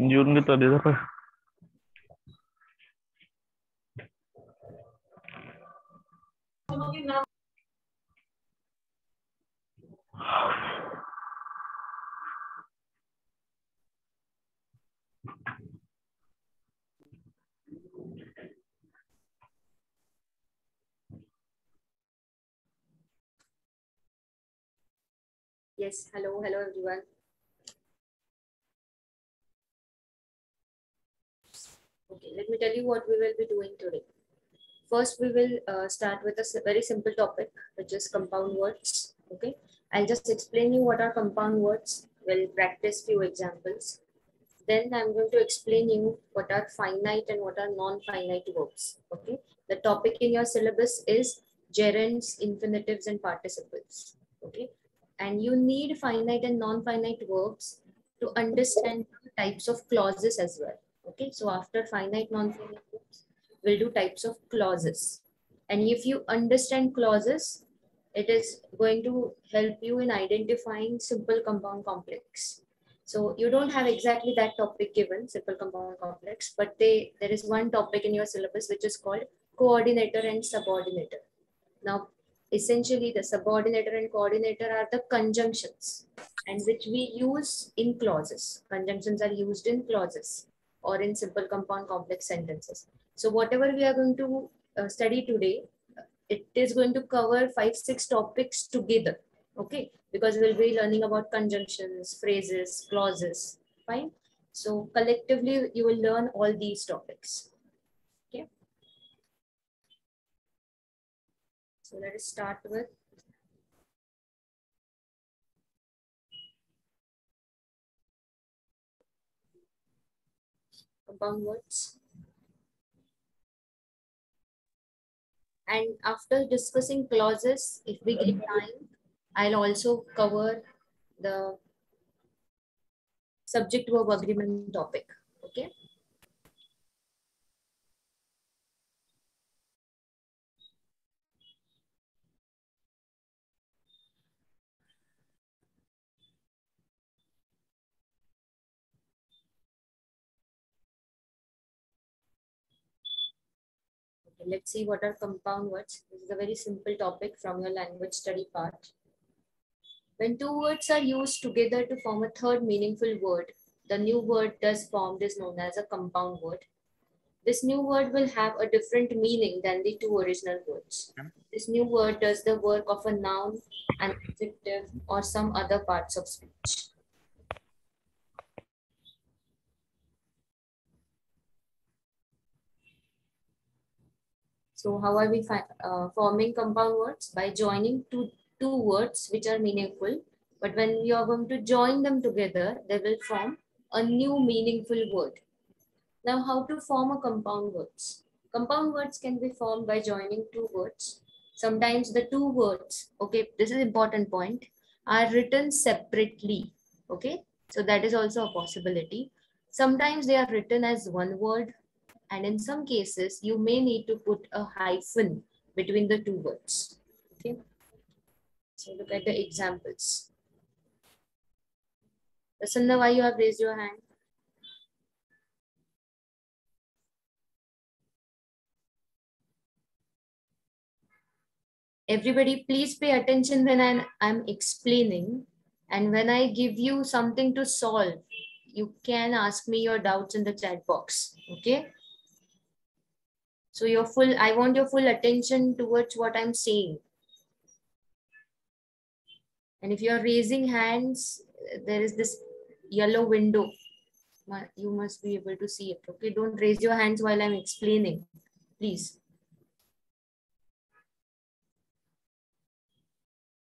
Jun gitu ada apa? Yes, hello, hello everyone. Okay, let me tell you what we will be doing today. First, we will uh, start with a very simple topic, which is compound words. Okay, I'll just explain you what are compound words. We'll practice few examples. Then I'm going to explain you what are finite and what are non-finite verbs. Okay, the topic in your syllabus is gerunds, infinitives, and participles. Okay, and you need finite and non-finite verbs to understand types of clauses as well. Okay, so after finite, non-finite verbs, we'll do types of clauses. And if you understand clauses, it is going to help you in identifying simple compound complex. So you don't have exactly that topic given, simple compound complex, but they there is one topic in your syllabus which is called coordinator and subordinator. Now, essentially the subordinator and coordinator are the conjunctions and which we use in clauses. Conjunctions are used in clauses or in simple compound complex sentences. So whatever we are going to uh, study today, it is going to cover five, six topics together. Okay, because we'll be learning about conjunctions, phrases, clauses. Fine. So collectively, you will learn all these topics. Okay. So let us start with compound. And after discussing clauses, if we get time, I'll also cover the subject verb agreement topic. Okay. Okay, let's see what are compound words. This is a very simple topic from your language study part. When two words are used together to form a third meaningful word, the new word thus formed is known as a compound word. This new word will have a different meaning than the two original words. This new word does the work of a noun, an adjective, or some other parts of speech. So how are we uh, forming compound words? By joining two, two words which are meaningful. But when you are going to join them together, they will form a new meaningful word. Now, how to form a compound words? Compound words can be formed by joining two words. Sometimes the two words, okay, this is important point, are written separately. Okay, so that is also a possibility. Sometimes they are written as one word, and in some cases, you may need to put a hyphen between the two words. Okay, so look at the examples. Prasanna, why you have raised your hand? everybody please pay attention when I'm, I'm explaining and when i give you something to solve you can ask me your doubts in the chat box okay so your full i want your full attention towards what i'm saying. And if you're raising hands there is this yellow window. You must be able to see it. Okay don't raise your hands while i'm explaining please.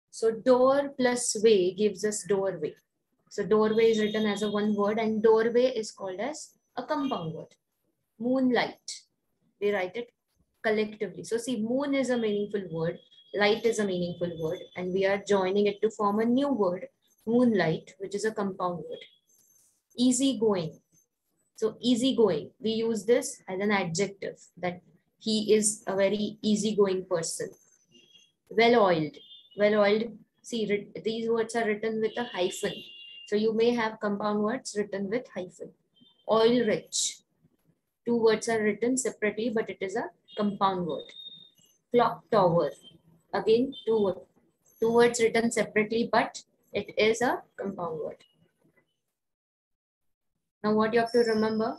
So door plus way gives us doorway. So doorway is written as a one word and doorway is called as a compound word. Moonlight, we write it collectively. So see, moon is a meaningful word, light is a meaningful word, and we are joining it to form a new word, moonlight, which is a compound word. Easy going. So easy going, we use this as an adjective that he is a very easygoing person. well oiled. Well oiled. See, these words are written with a hyphen. So you may have compound words written with hyphen. Oil rich. Two words are written separately, but it is a compound word. Clock tower. Again, two, two words written separately, but it is a compound word. Now what you have to remember,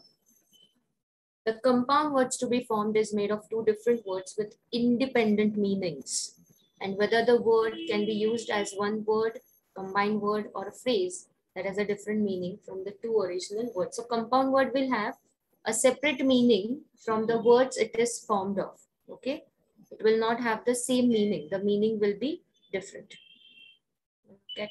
the compound words to be formed is made of two different words with independent meanings. And whether the word can be used as one word, combined word, or a phrase that has a different meaning from the two original words. So compound word will have a separate meaning from the words it is formed of. Okay. It will not have the same meaning. The meaning will be different. Okay.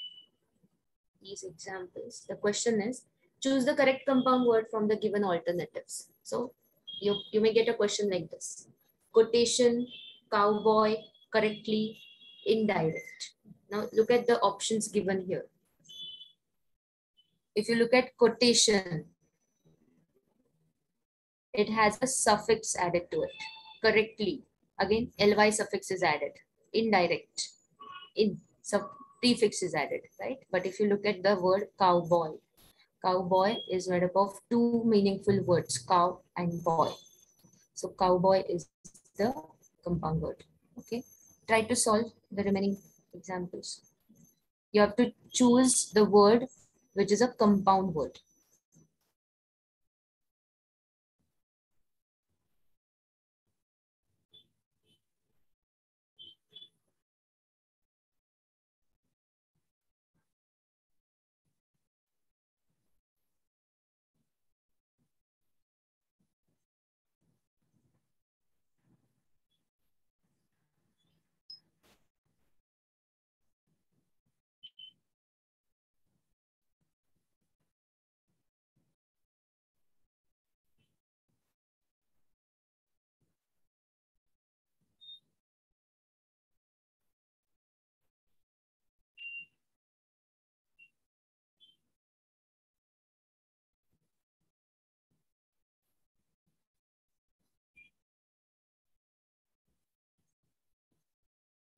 these examples. The question is, choose the correct compound word from the given alternatives. So you, you may get a question like this. Quotation, cowboy, correctly, indirect. Now look at the options given here. If you look at quotation, it has a suffix added to it. Correctly, again, ly suffix is added. Indirect, in so prefix is added, right? But if you look at the word cowboy, cowboy is made up of two meaningful words, cow and boy. So cowboy is the compound word. Okay. Try to solve the remaining examples. You have to choose the word which is a compound word.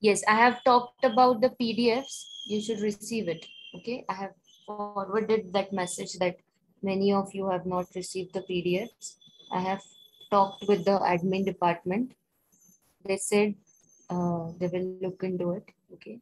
Yes, I have talked about the PDFs. You should receive it. Okay, I have forwarded that message that many of you have not received the PDFs. I have talked with the admin department. They said uh, they will look into it. Okay.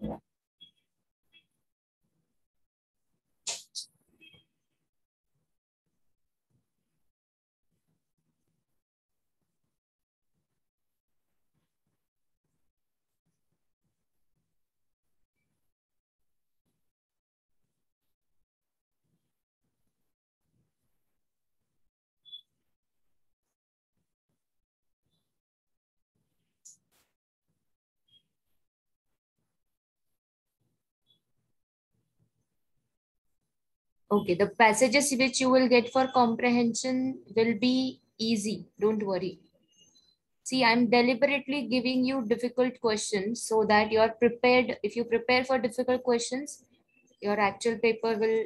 Yeah. Okay, the passages which you will get for comprehension will be easy. Don't worry. See, I'm deliberately giving you difficult questions so that you are prepared. If you prepare for difficult questions, your actual paper will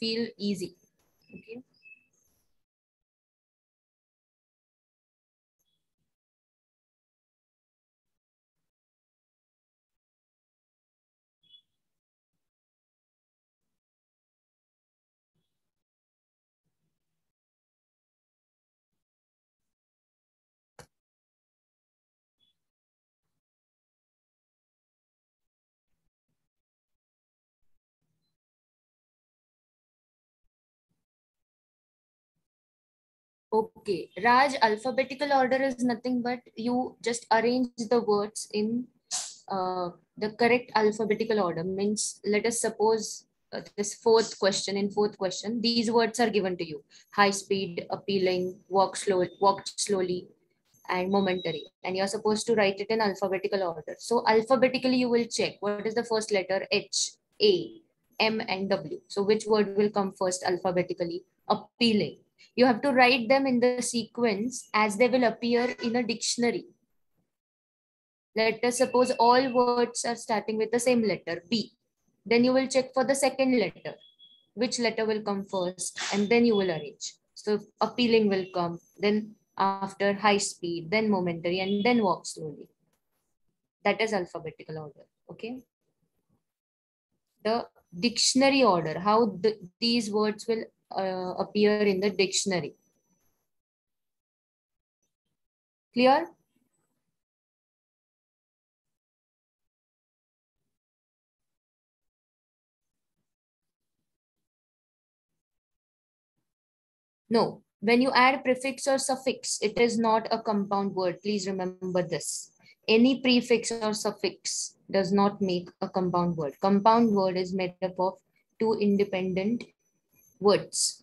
feel easy. Okay. Okay, Raj, alphabetical order is nothing but you just arrange the words in uh, the correct alphabetical order. Means, let us suppose uh, this fourth question in fourth question, these words are given to you. High speed, appealing, walk slow, walk slowly, and momentary. And you're supposed to write it in alphabetical order. So alphabetically, you will check what is the first letter H, A, M, and W. So which word will come first alphabetically? Appealing. You have to write them in the sequence as they will appear in a dictionary. Let us suppose all words are starting with the same letter, B. Then you will check for the second letter, which letter will come first, and then you will arrange. So appealing will come, then after high speed, then momentary, and then walk slowly. That is alphabetical order, okay? The dictionary order, how the, these words will uh, appear in the dictionary. Clear? No, when you add prefix or suffix, it is not a compound word. Please remember this. Any prefix or suffix does not make a compound word. Compound word is made up of two independent words.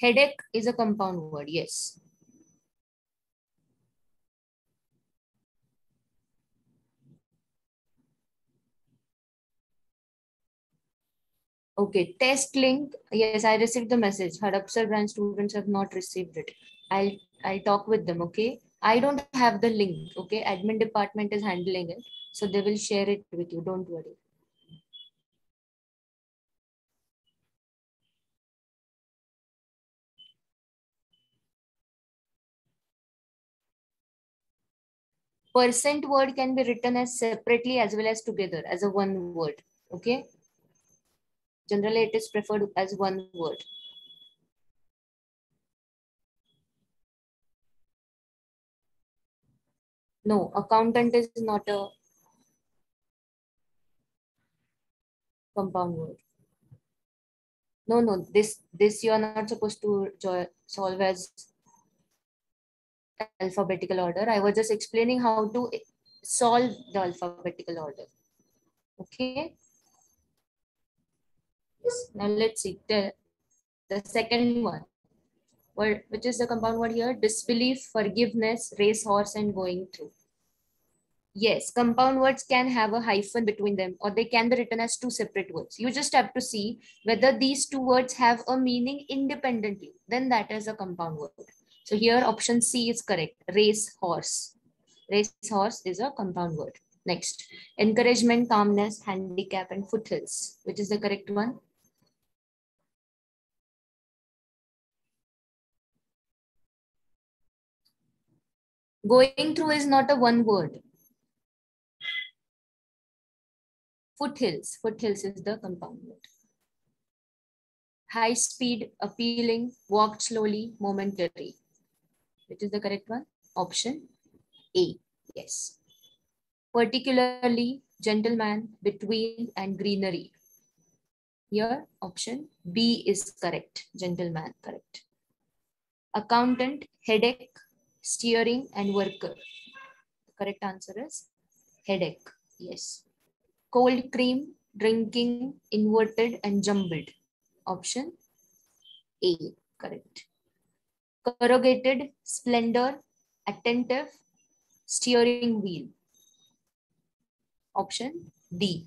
Headache is a compound word, yes. Okay, test link. Yes, I received the message. Hadapsar branch students have not received it. I'll I'll talk with them. Okay. I don't have the link. Okay, admin department is handling it, so they will share it with you. Don't worry. Percent word can be written as separately as well as together as a one word. Okay. Generally, it is preferred as one word. No, accountant is not a compound word. No, no, this this you are not supposed to solve as alphabetical order. I was just explaining how to solve the alphabetical order. Okay. Now let's see the, the second one. What, which is the compound word here? Disbelief, forgiveness, racehorse, and going through. Yes, compound words can have a hyphen between them or they can be written as two separate words. You just have to see whether these two words have a meaning independently. Then that is a compound word. So here option C is correct. Race horse. Race horse is a compound word. Next, encouragement, calmness, handicap, and foothills. Which is the correct one? Going through is not a one word. Foothills. Foothills is the compound word. High speed, appealing, walked slowly, momentary. Which is the correct one? Option A. Yes. Particularly, gentleman, between, and greenery. Here, option B is correct. Gentleman, correct. Accountant, headache, steering, and worker. The correct answer is headache. Yes. Cold cream, drinking, inverted, and jumbled. Option A. Correct. Corrugated, splendor, attentive, steering wheel. Option D.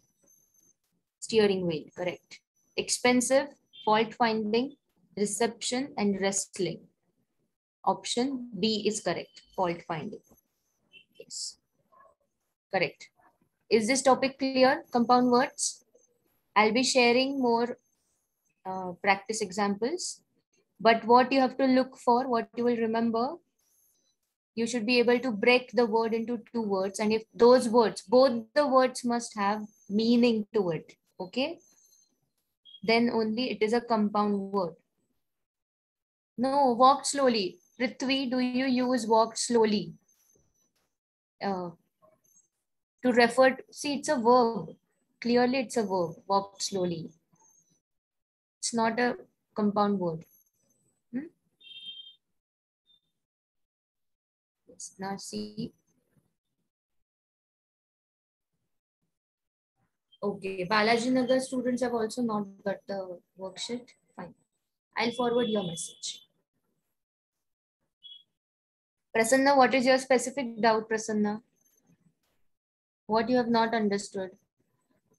Steering wheel. Correct. Expensive, fault finding, reception, and wrestling. Option B is correct. Fault finding. Yes. Correct. Is this topic clear? Compound words. I'll be sharing more uh, practice examples. But what you have to look for, what you will remember, you should be able to break the word into two words. And if those words, both the words must have meaning to it. Okay. Then only it is a compound word. No, walk slowly. Prithvi, do you use walk slowly? Uh, to refer, to, see, it's a verb. Clearly, it's a verb, walk slowly. It's not a compound word. Hmm? Now see. Okay. Balaji Nagar students have also not got the worksheet. Fine. I'll forward your message. Prasanna, what is your specific doubt, Prasanna? What you have not understood?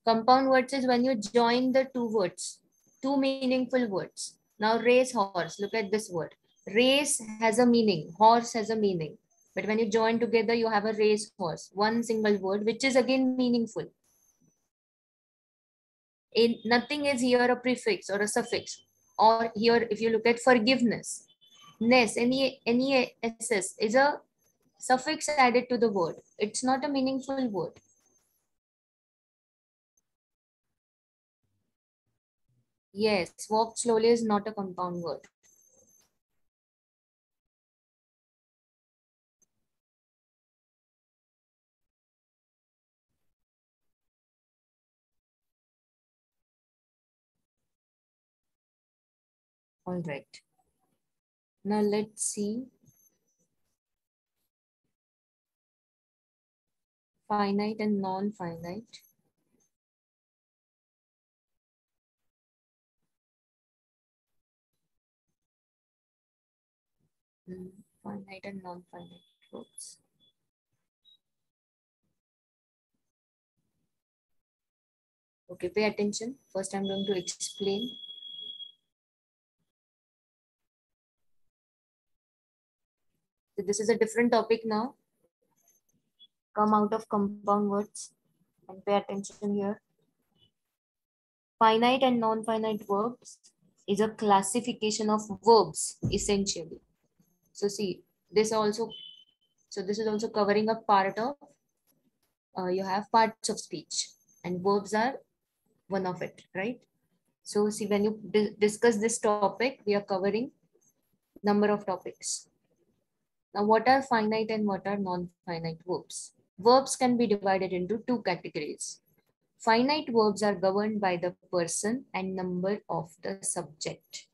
Compound words is when you join the two words, two meaningful words. Now race horse, look at this word. Race has a meaning, horse has a meaning. But when you join together, you have a race horse, one single word, which is again meaningful. In nothing is here a prefix or a suffix. Or here, if you look at forgiveness, ness, any any ss is a suffix added to the word. It's not a meaningful word. Yes, walk slowly is not a compound word. All right. Now let's see. Finite and non-finite. Mm, Finite and non-finite verbs. Okay, pay attention. First, I'm going to explain. This is a different topic now. Come out of compound words and pay attention here. Finite and non-finite verbs is a classification of verbs essentially. So see, this also, so this is also covering a part of, uh, you have parts of speech and verbs are one of it, right? So see, when you di discuss this topic, we are covering number of topics. Now, what are finite and what are non-finite verbs? Verbs can be divided into two categories. Finite verbs are governed by the person and number of the subject.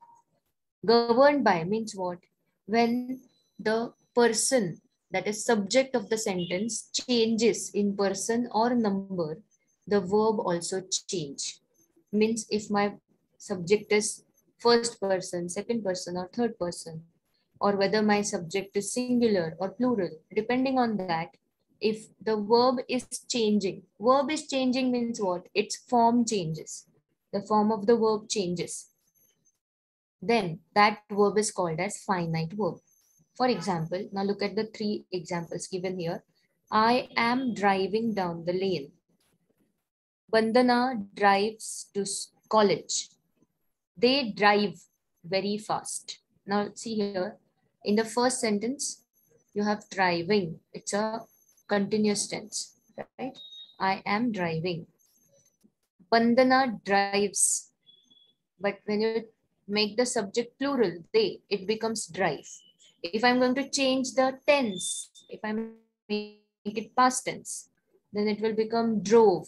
Governed by means what? When the person that is subject of the sentence changes in person or number, the verb also change. Means if my subject is first person, second person or third person, or whether my subject is singular or plural, depending on that, if the verb is changing, verb is changing means what? Its form changes. The form of the verb changes. Then that verb is called as finite verb. For example, now look at the three examples given here. I am driving down the lane. Bandana drives to college. They drive very fast. Now see here, in the first sentence, you have driving. It's a continuous tense, right? I am driving. Bandana drives. But when you make the subject plural, they, it becomes drive. If I'm going to change the tense, if I make it past tense, then it will become drove.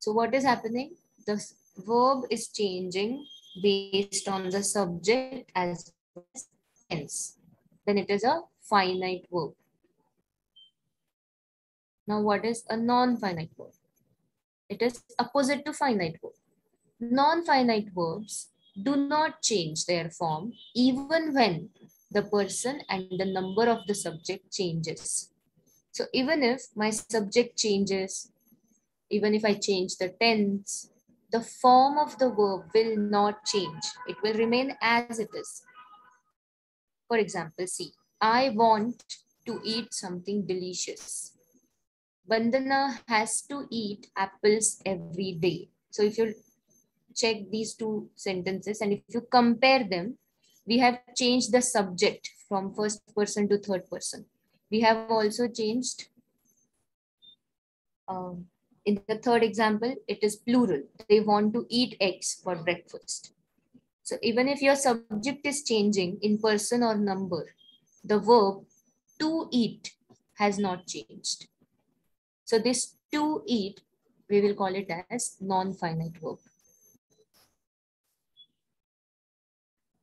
So what is happening? The verb is changing based on the subject as tense. Then it is a finite verb. Now what is a non-finite verb? It is opposite to finite verb. Non-finite verbs do not change their form even when the person and the number of the subject changes. So even if my subject changes, even if I change the tense, the form of the verb will not change. It will remain as it is. For example, see, I want to eat something delicious. Bandana has to eat apples every day. So if you check these two sentences and if you compare them, we have changed the subject from first person to third person. We have also changed, um, in the third example, it is plural. They want to eat eggs for breakfast. So even if your subject is changing in person or number, the verb to eat has not changed. So this to eat, we will call it as non-finite verb.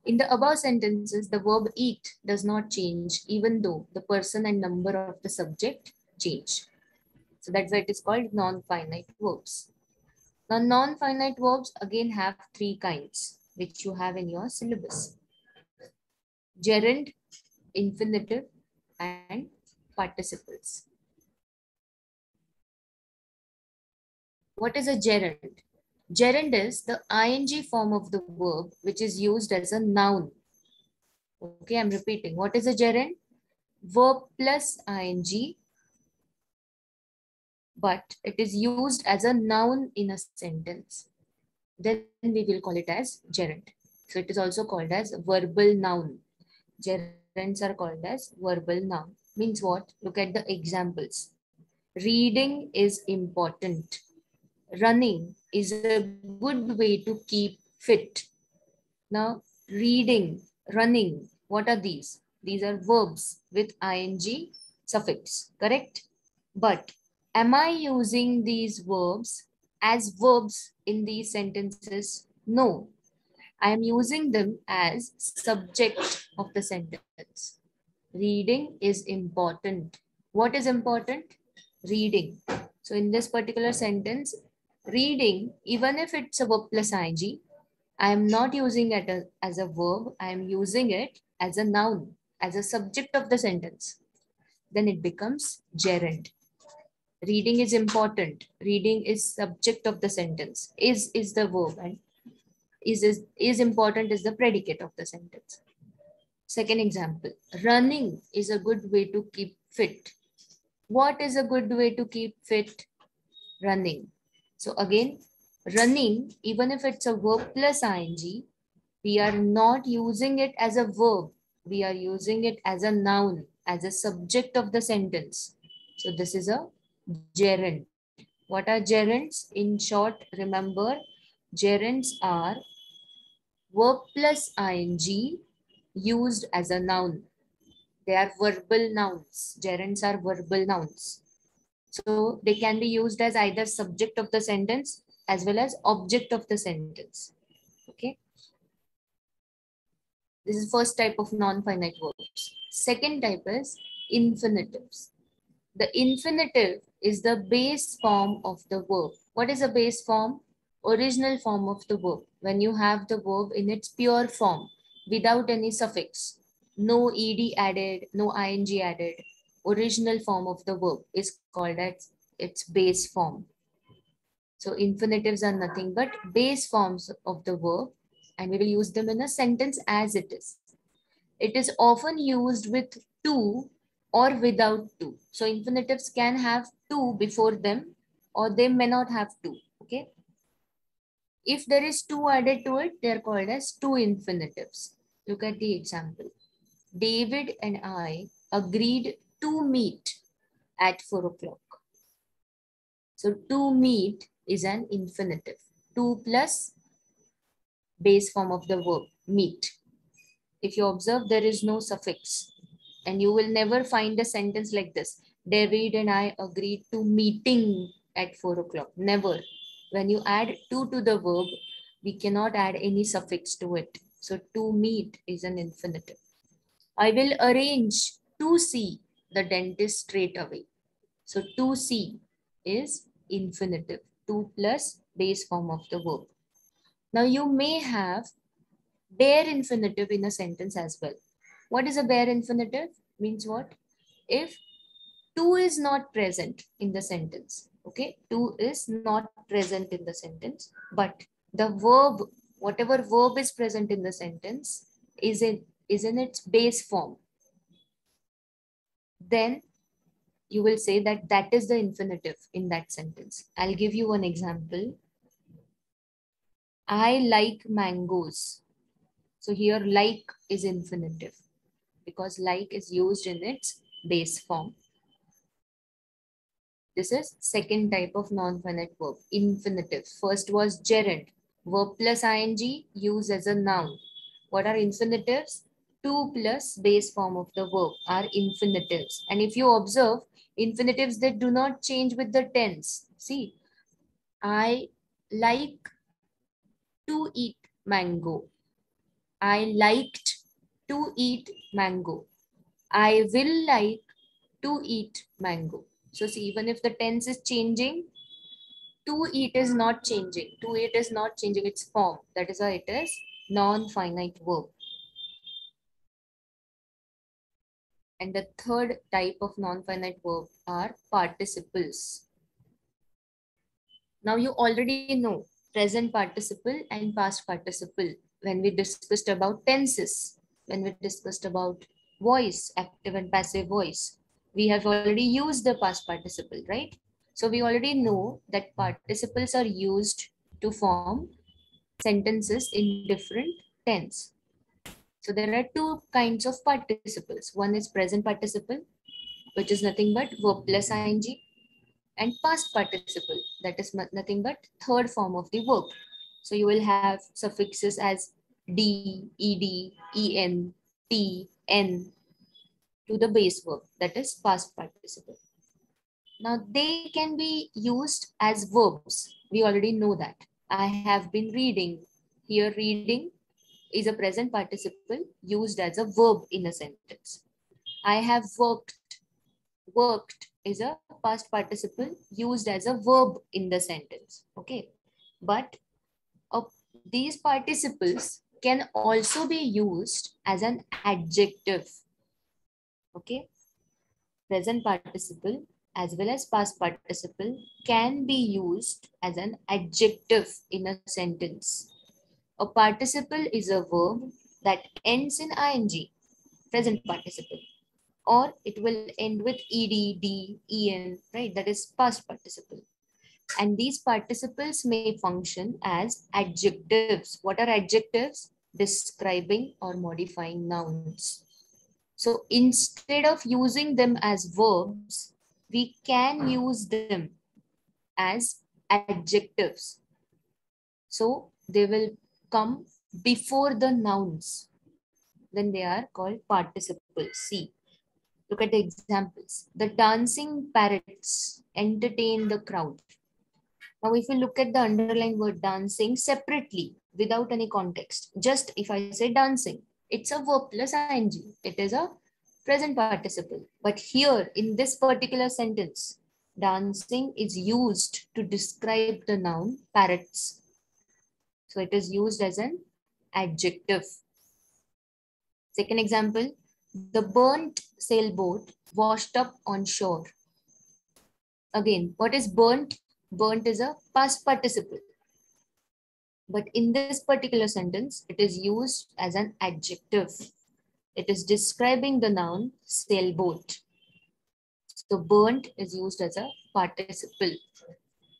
In the above sentences, the verb eat does not change even though the person and number of the subject change. So that's why it is called non-finite verbs. Now non-finite verbs again have three kinds which you have in your syllabus. Gerund, infinitive and participles. What is a gerund? Gerund is the ing form of the verb which is used as a noun. Okay, I'm repeating. What is a gerund? Verb plus ing, but it is used as a noun in a sentence. Then we will call it as gerund. So it is also called as verbal noun. Gerunds are called as verbal noun. Means what? Look at the examples. Reading is important running is a good way to keep fit. Now, reading, running, what are these? These are verbs with ing suffix, correct? But am I using these verbs as verbs in these sentences? No, I am using them as subject of the sentence. Reading is important. What is important? Reading. So in this particular sentence, reading, even if it's a verb plus ing, I am not using it as a verb. I am using it as a noun, as a subject of the sentence. Then it becomes gerund. Reading is important. Reading is subject of the sentence. Is is the verb and is, is, is important is the predicate of the sentence. Second example, running is a good way to keep fit. What is a good way to keep fit? Running. So again, running, even if it's a verb plus ing, we are not using it as a verb. We are using it as a noun, as a subject of the sentence. So this is a gerund. What are gerunds? In short, remember, gerunds are verb plus ing used as a noun. They are verbal nouns. Gerunds are verbal nouns. So they can be used as either subject of the sentence as well as object of the sentence. Okay. This is first type of non-finite verbs. Second type is infinitives. The infinitive is the base form of the verb. What is a base form? Original form of the verb. When you have the verb in its pure form without any suffix, no ed added, no ing added, original form of the verb is called as its base form. So infinitives are nothing but base forms of the verb and we will use them in a sentence as it is. It is often used with to or without to. So infinitives can have to before them or they may not have to. Okay. If there is to added to it, they are called as to infinitives. Look at the example. David and I agreed to meet at 4 o'clock. So to meet is an infinitive. To plus base form of the verb, meet. If you observe, there is no suffix. And you will never find a sentence like this. David and I agreed to meeting at 4 o'clock. Never. When you add to to the verb, we cannot add any suffix to it. So to meet is an infinitive. I will arrange to see the dentist straight away. So to see is infinitive. To plus base form of the verb. Now you may have bare infinitive in a sentence as well. What is a bare infinitive? Means what? If to is not present in the sentence. Okay, To is not present in the sentence, but the verb, whatever verb is present in the sentence, is in is in its base form then you will say that that is the infinitive in that sentence. I'll give you an example. I like mangoes. So here like is infinitive because like is used in its base form. This is second type of non-finite verb, infinitive. First was gerund, verb plus ing used as a noun. What are infinitives? to plus base form of the verb are infinitives. And if you observe, infinitives that do not change with the tense. See, I like to eat mango. I liked to eat mango. I will like to eat mango. So see, even if the tense is changing, to eat is not changing. To eat is not changing its form. That is why it is non-finite verb. And the third type of non-finite verb are participles. Now you already know present participle and past participle when we discussed about tenses, when we discussed about voice, active and passive voice. We have already used the past participle, right? So we already know that participles are used to form sentences in different tense. So there are two kinds of participles. One is present participle, which is nothing but verb plus ing, and past participle, that is nothing but third form of the verb. So you will have suffixes as d, ed, en, t, n to the base verb, that is past participle. Now they can be used as verbs. We already know that. I have been reading. Here reading is a present participle used as a verb in a sentence. I have worked. Worked is a past participle used as a verb in the sentence. Okay. But uh, these participles can also be used as an adjective. Okay. Present participle as well as past participle can be used as an adjective in a sentence. A participle is a verb that ends in ing, present participle, or it will end with ed, d, en, right? That is past participle. And these participles may function as adjectives. What are adjectives? Describing or modifying nouns. So instead of using them as verbs, we can use them as adjectives. So they will come before the nouns. Then they are called participles. See, look at the examples. The dancing parrots entertain the crowd. Now, if you look at the underlying word dancing separately, without any context, just if I say dancing, it's a verb plus ing. It is a present participle. But here in this particular sentence, dancing is used to describe the noun parrots. So it is used as an adjective. Second example, the burnt sailboat washed up on shore. Again, what is burnt? Burnt is a past participle. But in this particular sentence, it is used as an adjective. It is describing the noun sailboat. So burnt is used as a participle.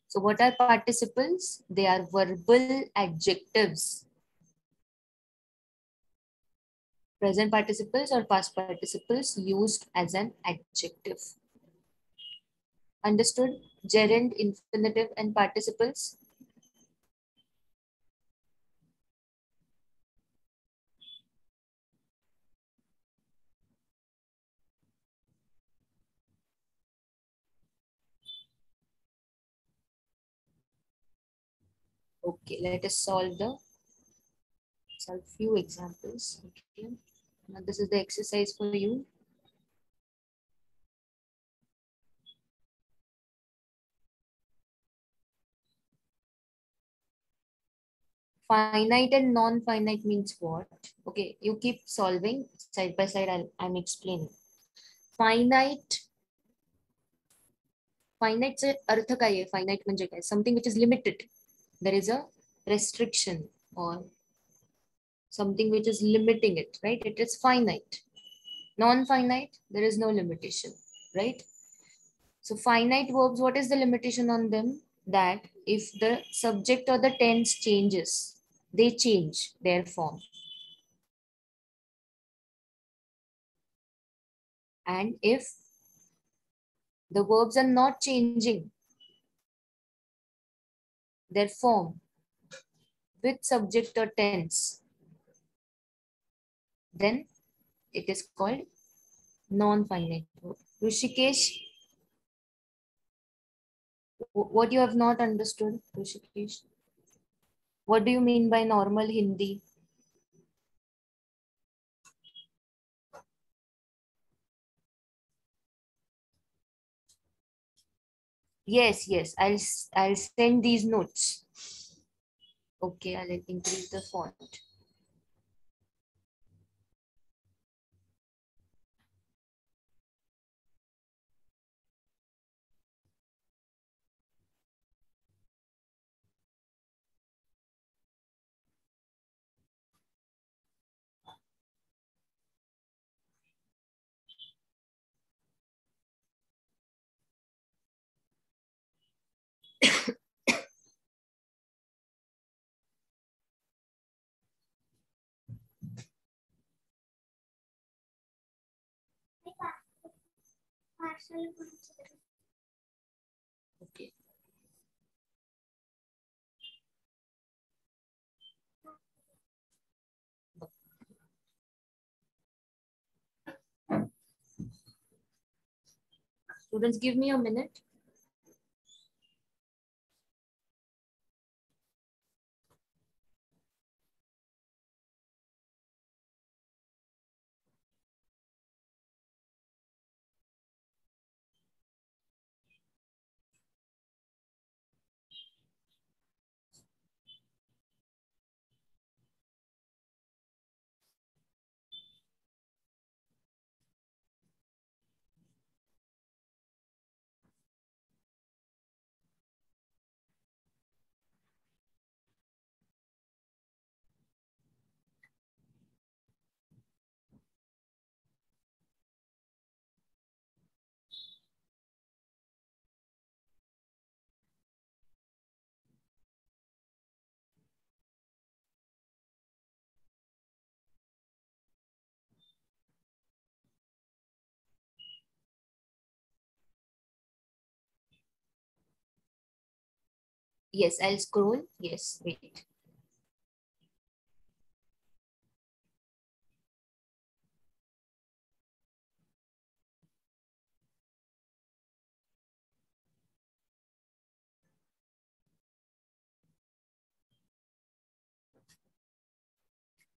So what are participles? They are verbal adjectives. Present participles or past participles used as an adjective. Understood? Gerund, infinitive and participles. Okay, let us solve the solve few examples. Okay. Now this is the exercise for you. Finite and non-finite means what? Okay, you keep solving side by side. I'll, I'm explaining. Finite फायनाईटचे अर्थ काय आहे finite म्हणजे काय something which is limited there is a restriction or something which is limiting it, right? It is finite. Non-finite, there is no limitation, right? So finite verbs, what is the limitation on them? That if the subject or the tense changes, they change their form. And if the verbs are not changing, their form with subject or tense, then it is called non-finite verb. Rishikesh, what you have not understood, Rishikesh? What do you mean by normal Hindi? Yes, yes. I'll I'll send these notes. Okay, I'll increase the font. Okay. Students, give me a minute. Yes, I'll scroll. Yes, wait.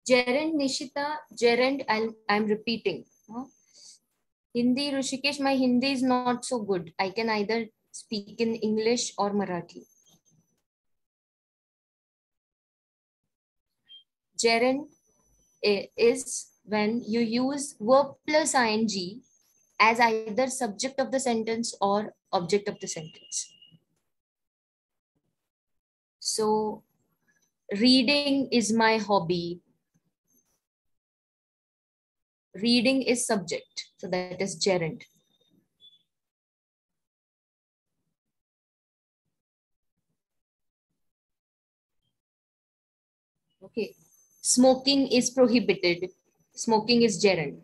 Gerund, Nishita, gerund, I'll, I'm repeating. Hindi, Rushikesh, my Hindi is not so good. I can either speak in English or Marathi. Gerund eh, is when you use verb plus ing as either subject of the sentence or object of the sentence. So, reading is my hobby. Reading is subject. So, that is gerund. Smoking is prohibited. Smoking is gerund.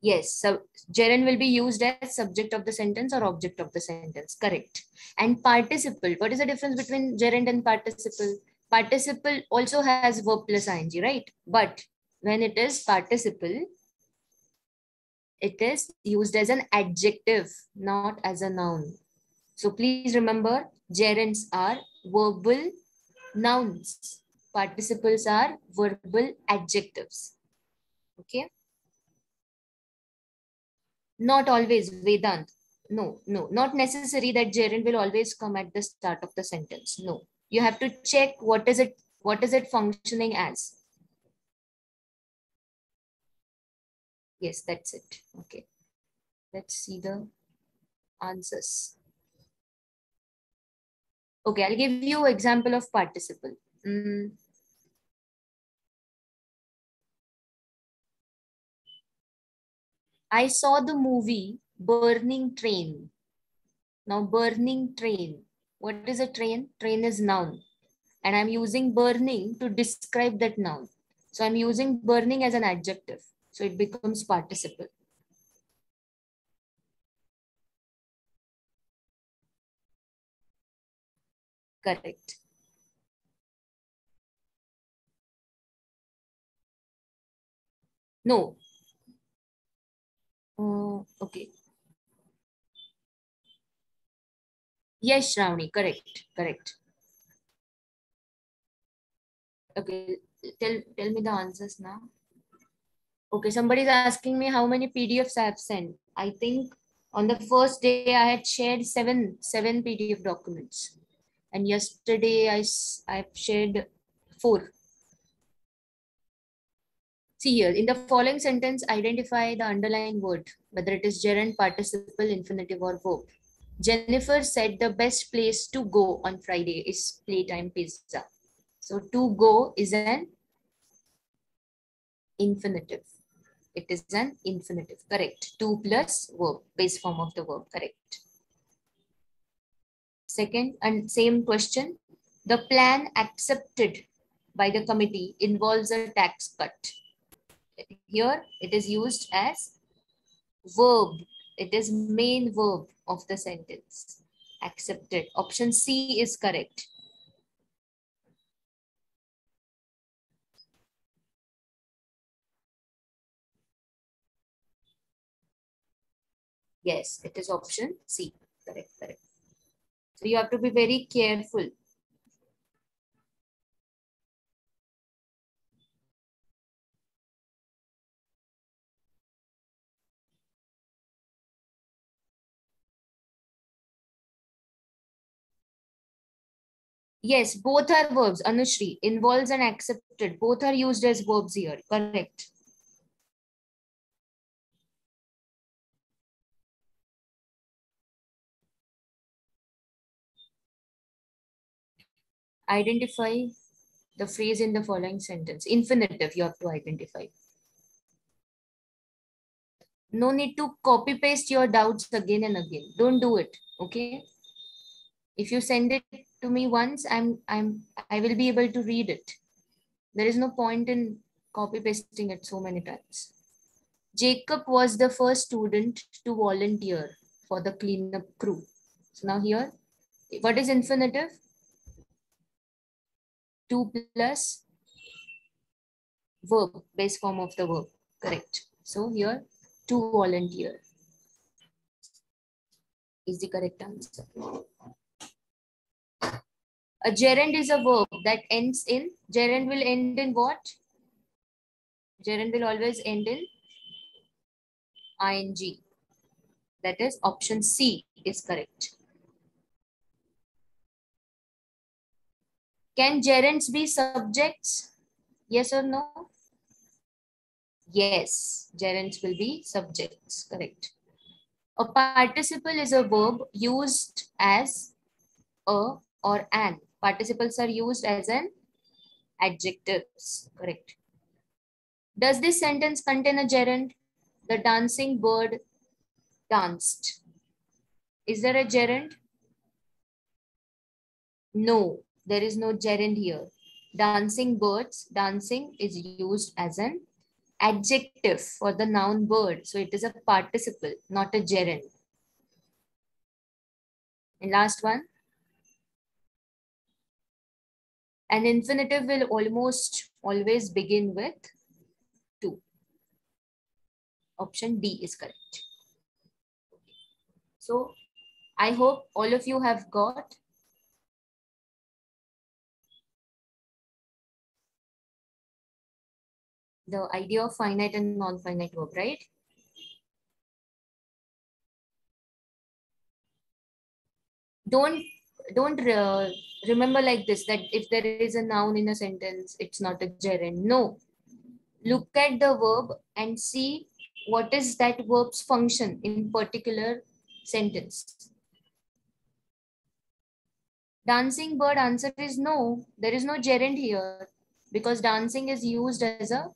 Yes, so gerund will be used as subject of the sentence or object of the sentence. Correct. And participle. What is the difference between gerund and participle? Participle also has verb plus ing, right? But when it is participle, it is used as an adjective, not as a noun. So please remember, gerunds are verbal nouns. Participles are verbal adjectives. Okay. Not always, Vedant. No, no, not necessary that gerund will always come at the start of the sentence. No, you have to check what is it, what is it functioning as. Yes, that's it. Okay. Let's see the answers. Okay, I'll give you example of participle. Mm. I saw the movie Burning Train. Now, burning train. What is a train? Train is noun. And I'm using burning to describe that noun. So I'm using burning as an adjective. So it becomes participle. Correct. No. Uh, okay. Yes, Shravani, correct, correct. Okay, tell tell me the answers now. Okay, somebody is asking me how many PDFs I have sent. I think on the first day I had shared seven seven PDF documents, and yesterday I, I've shared four. See here, in the following sentence, identify the underlying word, whether it is gerund, participle, infinitive, or verb. Jennifer said the best place to go on Friday is Playtime Pizza. So to go is an infinitive. It is an infinitive, correct. To plus verb, base form of the verb, correct. Second, and same question. The plan accepted by the committee involves a tax cut. Here it is used as verb. It is main verb of the sentence. Accepted. Option C is correct. Yes, it is option C. Correct, correct. So you have to be very careful. Yes, both are verbs. Anushri involves and accepted. Both are used as verbs here. Correct. Identify the phrase in the following sentence. Infinitive, you have to identify. No need to copy paste your doubts again and again. Don't do it. Okay. If you send it to me once, I'm I'm I will be able to read it. There is no point in copy pasting it so many times. Jacob was the first student to volunteer for the cleanup crew. So now here, what is infinitive? to plus verb, base form of the verb. Correct. So here, to volunteer is the correct answer. A gerund is a verb that ends in, gerund will end in what? Gerund will always end in ing. That is option C is correct. Can gerunds be subjects? Yes or no? Yes, gerunds will be subjects, correct. A participle is a verb used as a or an. Participles are used as an adjectives, correct. Does this sentence contain a gerund? The dancing bird danced. Is there a gerund? No, there is no gerund here. Dancing birds, dancing is used as an adjective for the noun bird. So it is a participle, not a gerund. And last one. An infinitive will almost always begin with to. Option D is correct. So I hope all of you have got the idea of finite and non-finite verb, right? Don't don't remember like this that if there is a noun in a sentence, it's not a gerund. No, look at the verb and see what is that verb's function in particular sentence. Dancing bird answer is no. There is no gerund here because dancing is used as a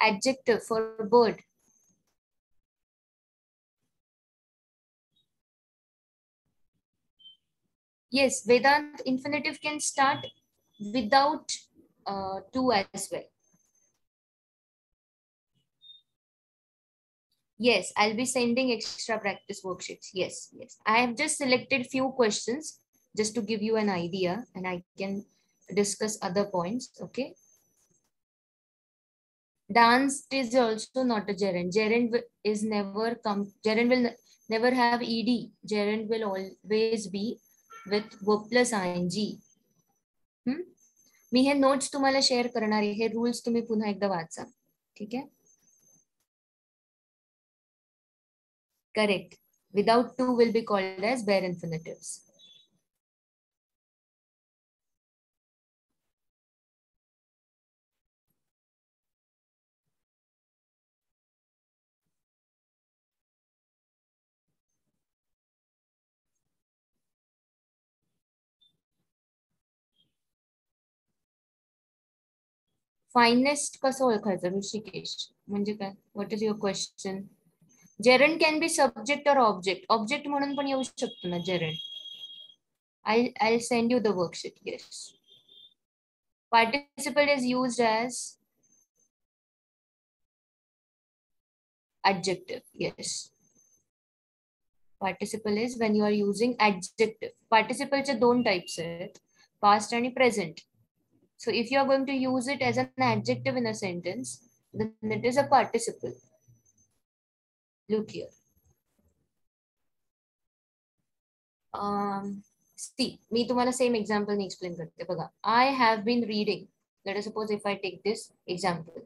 adjective for bird. Yes, Vedant infinitive can start without uh, to as well. Yes, I'll be sending extra practice worksheets. Yes, yes. I have just selected few questions just to give you an idea and I can discuss other points. Okay. Dance is also not a gerund. Gerund is never come. Gerund will never have ed. Gerund will always be with verb plus ing. एन मी हे notes तुम्हाला share करणार आहे. हे rules तुम्ही पुन्हा एकदा वाचा. ठीक आहे? Correct without to will be called as bare infinitives finest कसं ओळखायचं ऋषिकेश म्हणजे काय what is your question gerund can be subject और ऑब्जेक्ट ऑब्जेक्ट म्हणून पण येऊ शकतो ना gerund I I send you the worksheet yes participle is used as adjective yes participle is when you are using adjective participle चे दोन types आहेत past आणि present so if you are going to use it as an adjective in a sentence then it is a participle look here um सी मी तुम्हाला same example explain करते बघा I have been reading let suppose if I take this example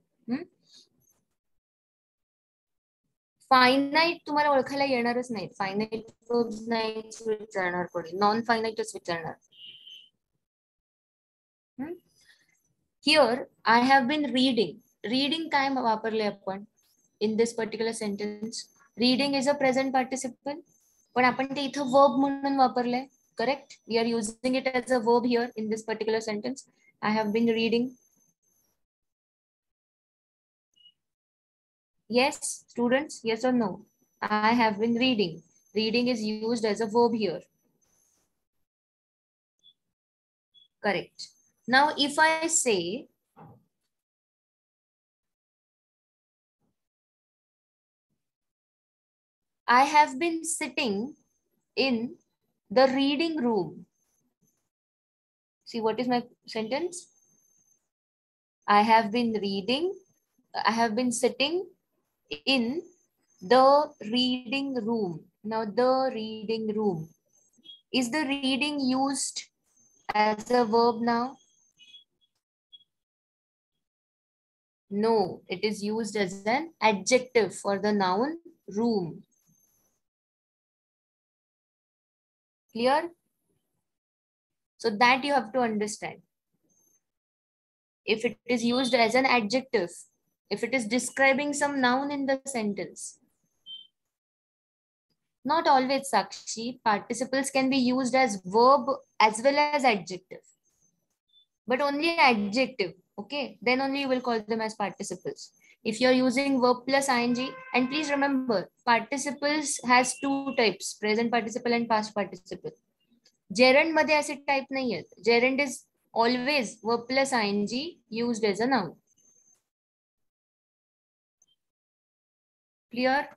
finite तुम्हाला ओळखायला येणारच नाही finite नाही विचारणार कोणी नॉन फायनाईटच विचारणार here I have been reading reading काय वापरले आपण in this particular sentence reading is a present participle पण आपण ते इथं वर्ब म्हणून वापरलंय correct we are using it as a verb here in this particular sentence i have been reading yes students yes or no i have been reading reading is used as a verb here correct now if i say i have been sitting in the reading room. See, what is my sentence? I have been reading, I have been sitting in the reading room. Now, the reading room. Is the reading used as a verb now? No, it is used as an adjective for the noun room. Clear? So that you have to understand. If it is used as an adjective, if it is describing some noun in the sentence. Not always Sakshi, participles can be used as verb as well as adjective. But only adjective, okay? Then only you will call them as participles. If you're using verb plus ing, and please remember, participles has two types, present participle and past participle. Gerund मध्ये असे type नाही आहेत. Gerund is always verb plus ing used as a noun. Clear?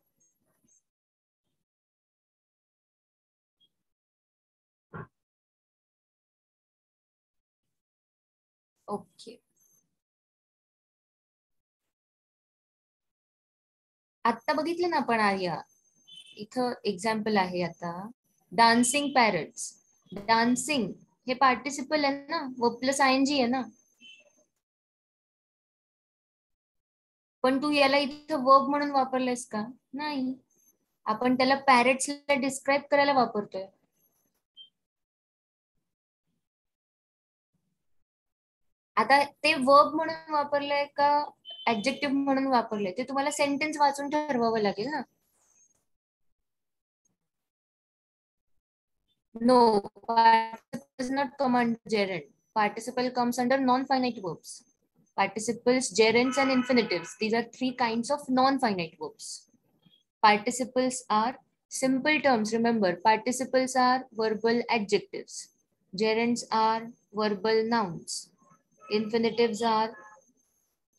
Okay. आता बघितलं ना आपण आर्या इथं example आहे आता. डान्सिंग पॅरट्स डान्सिंग हे पार्टिसिपल आहे ना व प्लस आय जी आहे ना. पण तू याला इथं वर्ब म्हणून वापरलेस का? नाही. आपण त्याला पॅरेट्सला डिस्क्राईब करायला वापरतोय. आता ते वर्ब म्हणून वापरलंय का? म्हणून वापरले ते तुम्हाला सेंटेन्स वाचून ठरवावं लागेल ना no does not come under gerund. Participle comes under non-finite verbs. Participles, gerunds, and infinitives. These are three kinds of non-finite verbs. Participles are simple terms. Remember, participles are verbal adjectives. Gerunds are verbal nouns. Infinitives are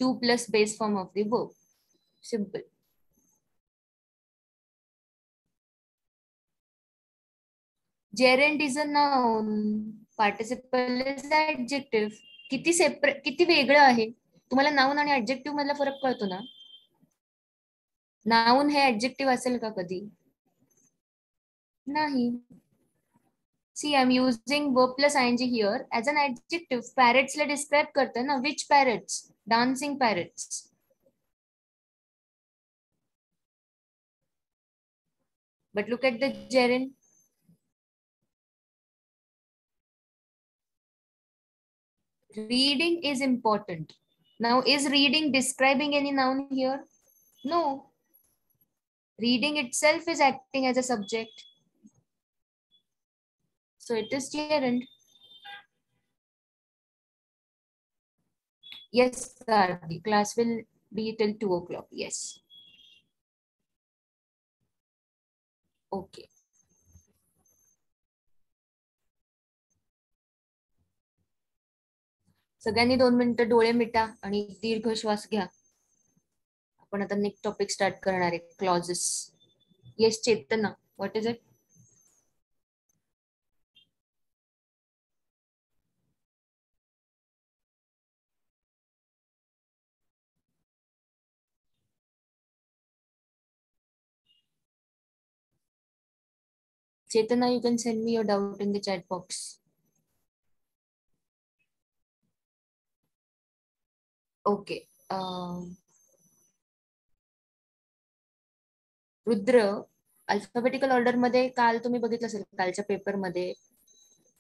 two plus base form of the verb. Simple. Gerund is a noun. Participle is adjective. किती separate किती वेगळं आहे तुम्हाला noun आणि objective मधला फरक कळतो ना नाऊन हे ऍब्जेक्टिव्ह असेल का कधी नाही See, I'm using verb plus ing here as an adjective. Parrots la describe करते हैं ना which parrots? Dancing parrots. But look at the gerund. Reading is important. Now, is reading describing any noun here? No. Reading itself is acting as a subject. So it is gerund. Yes, sir. The class will be till 2 o'clock. Yes. Okay. सगळ्यांनी दोन मिनिटं डोळे मिटा आणि दीर्घ श्वास घ्या आपण आता नेक्स्ट टॉपिक स्टार्ट करणार आहे clauses yes Chetana what is it Chetana, you can send me your doubt in the chat box. Okay Rudra alphabetical order मध्ये काल तुम्ही बघितलं असेल कालच्या पेपरमध्ये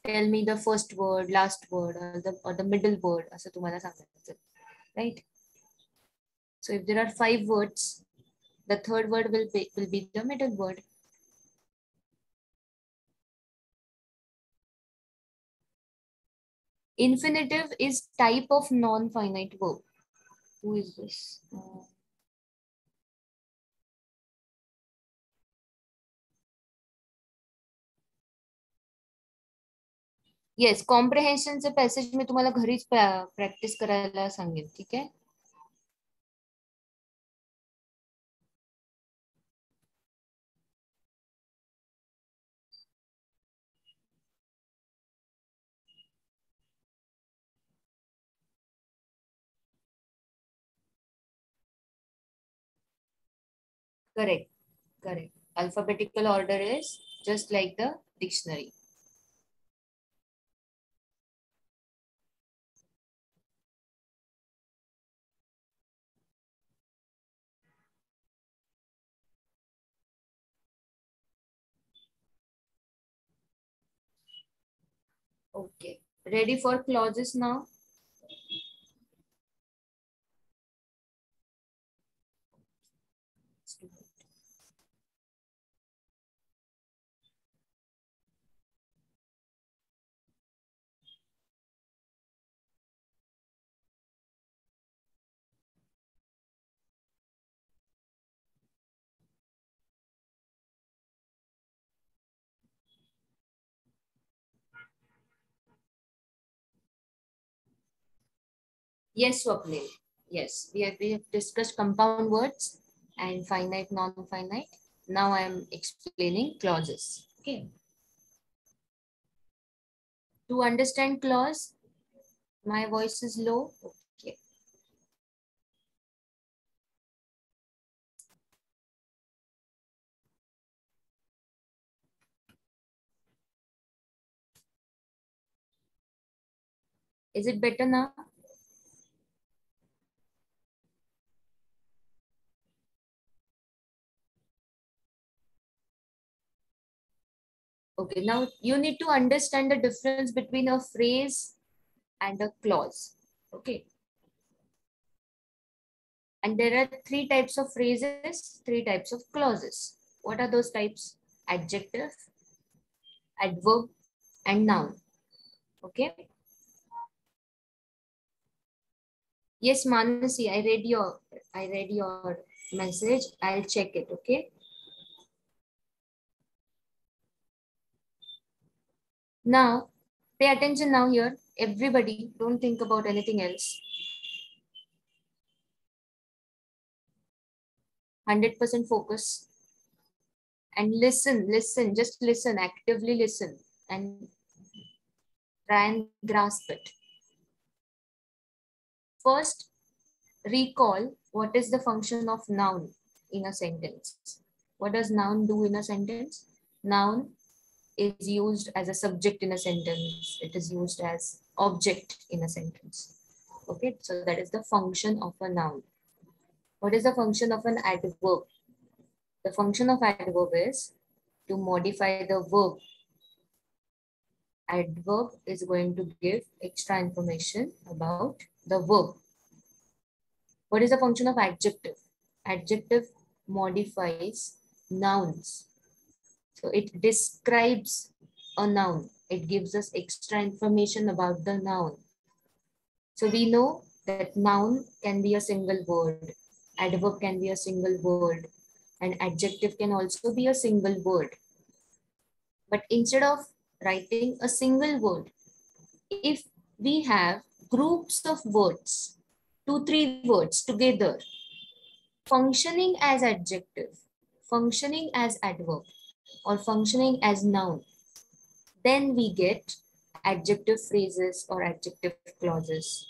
tell me the first word last word the middle word असं तुम्हाला सांगायचं right so if there are five words the third word will will be the middle word Infinitive is type of non-finite verb. Who is this? Uh, yes कॉम्प्रिहेन्शनचे passage मी तुम्हाला घरीच practice करायला सांगेन ठीक आहे Correct. Correct. Alphabetical order is just like the dictionary. Okay. Ready for clauses now? Yes, Swapnil. Yes, we have, we have discussed compound words and finite, non-finite. Now I am explaining clauses. Okay. To understand clause, my voice is low. Okay. Is it better now? Okay, now you need to understand the difference between a phrase and a clause. Okay. And there are three types of phrases, three types of clauses. What are those types? Adjective, adverb, and noun. Okay. Yes, Manasi, I read your I read your message. I'll check it. Okay. Now, pay attention now here. Everybody, don't think about anything else. 100% focus. And listen, listen, just listen, actively listen and try and grasp it. First, recall what is the function of noun in a sentence. What does noun do in a sentence? Noun is used as a subject in a sentence. It is used as object in a sentence. Okay, so that is the function of a noun. What is the function of an adverb? The function of adverb is to modify the verb. Adverb is going to give extra information about the verb. What is the function of adjective? Adjective modifies nouns. So it describes a noun. It gives us extra information about the noun. So we know that noun can be a single word, adverb can be a single word, and adjective can also be a single word. But instead of writing a single word, if we have groups of words, two, three words together, functioning as adjective, functioning as adverb, or functioning as noun, then we get adjective phrases or adjective clauses,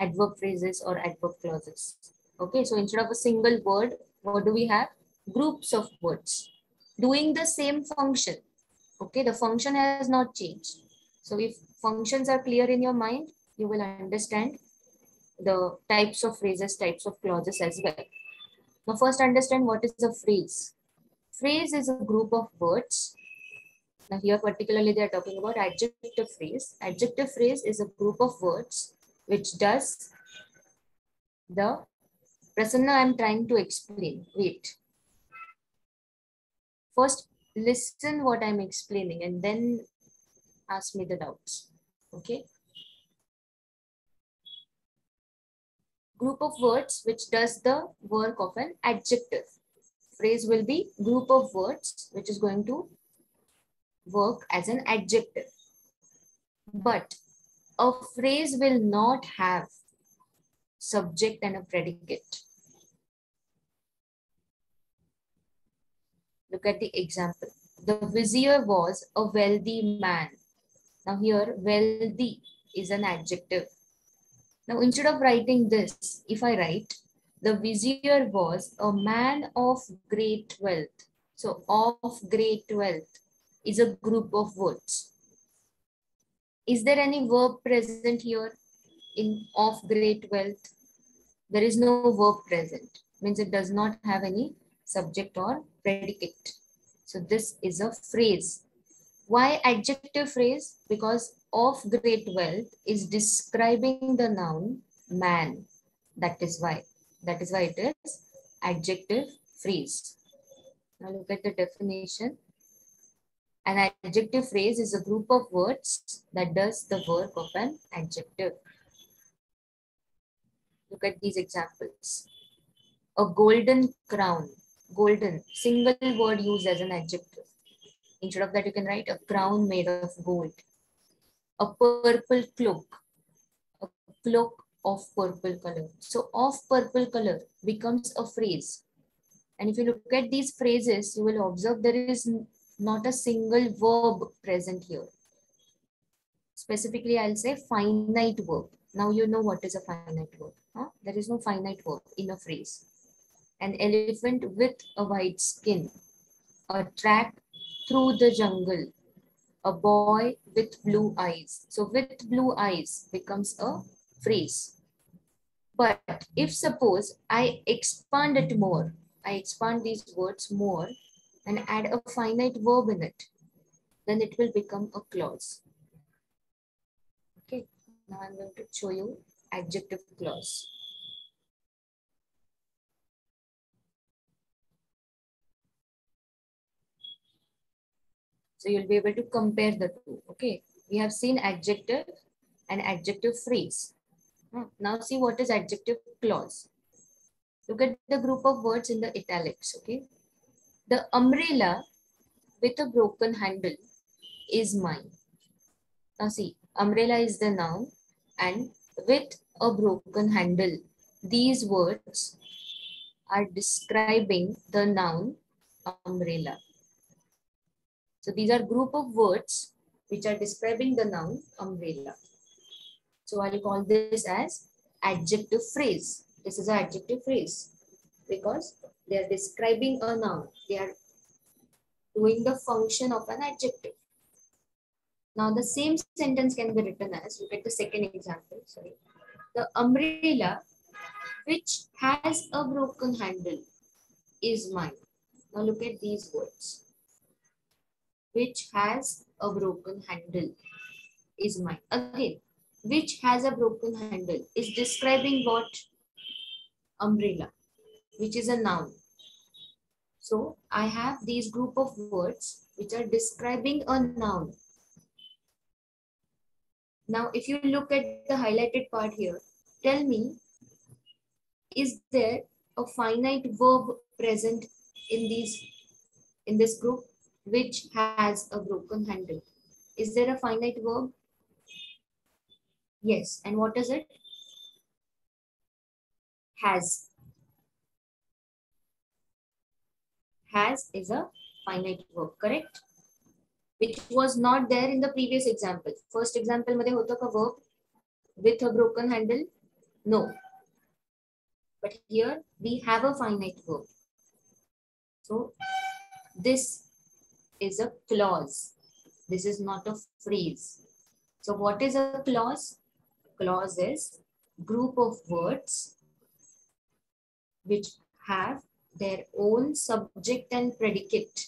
adverb phrases or adverb clauses. Okay, so instead of a single word, what do we have? Groups of words doing the same function. Okay, the function has not changed. So if functions are clear in your mind, you will understand the types of phrases, types of clauses as well. Now first understand what is a phrase. Phrase is a group of words. Now here particularly they are talking about adjective phrase. Adjective phrase is a group of words which does the Prasanna I'm trying to explain. Wait. First listen what I'm explaining and then ask me the doubts. Okay. Group of words which does the work of an adjective phrase will be group of words which is going to work as an adjective. But a phrase will not have subject and a predicate. Look at the example. The vizier was a wealthy man. Now here, wealthy is an adjective. Now instead of writing this, if I write, the vizier was a man of great wealth. So of great wealth is a group of words. Is there any verb present here in of great wealth? There is no verb present. Means it does not have any subject or predicate. So this is a phrase. Why adjective phrase? Because of great wealth is describing the noun man. That is why. That is why it is adjective phrase. Now look at the definition. An adjective phrase is a group of words that does the work of an adjective. Look at these examples. A golden crown. Golden, single word used as an adjective. Instead of that, you can write a crown made of gold. A purple cloak. A cloak of purple color. So of purple color becomes a phrase. And if you look at these phrases, you will observe there is not a single verb present here. Specifically, I'll say finite verb. Now you know what is a finite verb. Huh? There is no finite verb in a phrase. An elephant with a white skin. A track through the jungle. A boy with blue eyes. So with blue eyes becomes a phrase. But if suppose I expand it more, I expand these words more and add a finite verb in it, then it will become a clause. Okay, now I'm going to show you adjective clause. So you'll be able to compare the two. Okay, we have seen adjective and adjective phrase. Hmm. Now see what is adjective clause. Look at the group of words in the italics. Okay, the umbrella with a broken handle is mine. Now see, umbrella is the noun and with a broken handle, these words are describing the noun umbrella. So these are group of words which are describing the noun umbrella. So I'll call this as adjective phrase. This is an adjective phrase because they are describing a noun. They are doing the function of an adjective. Now the same sentence can be written as, look at the second example, sorry. The umbrella which has a broken handle is mine. Now look at these words. Which has a broken handle is mine. Again, which has a broken handle is describing what? Umbrella, which is a noun. So I have these group of words which are describing a noun. Now, if you look at the highlighted part here, tell me, is there a finite verb present in these in this group which has a broken handle? Is there a finite verb? Yes. And what is it? Has. Has is a finite verb, correct? Which was not there in the previous example. First example मध्ये होतं का verb with a broken handle? No. But here we have a finite verb. So this is a clause. This is not a phrase. So what is a clause? Clause is group of words which have their own subject and predicate.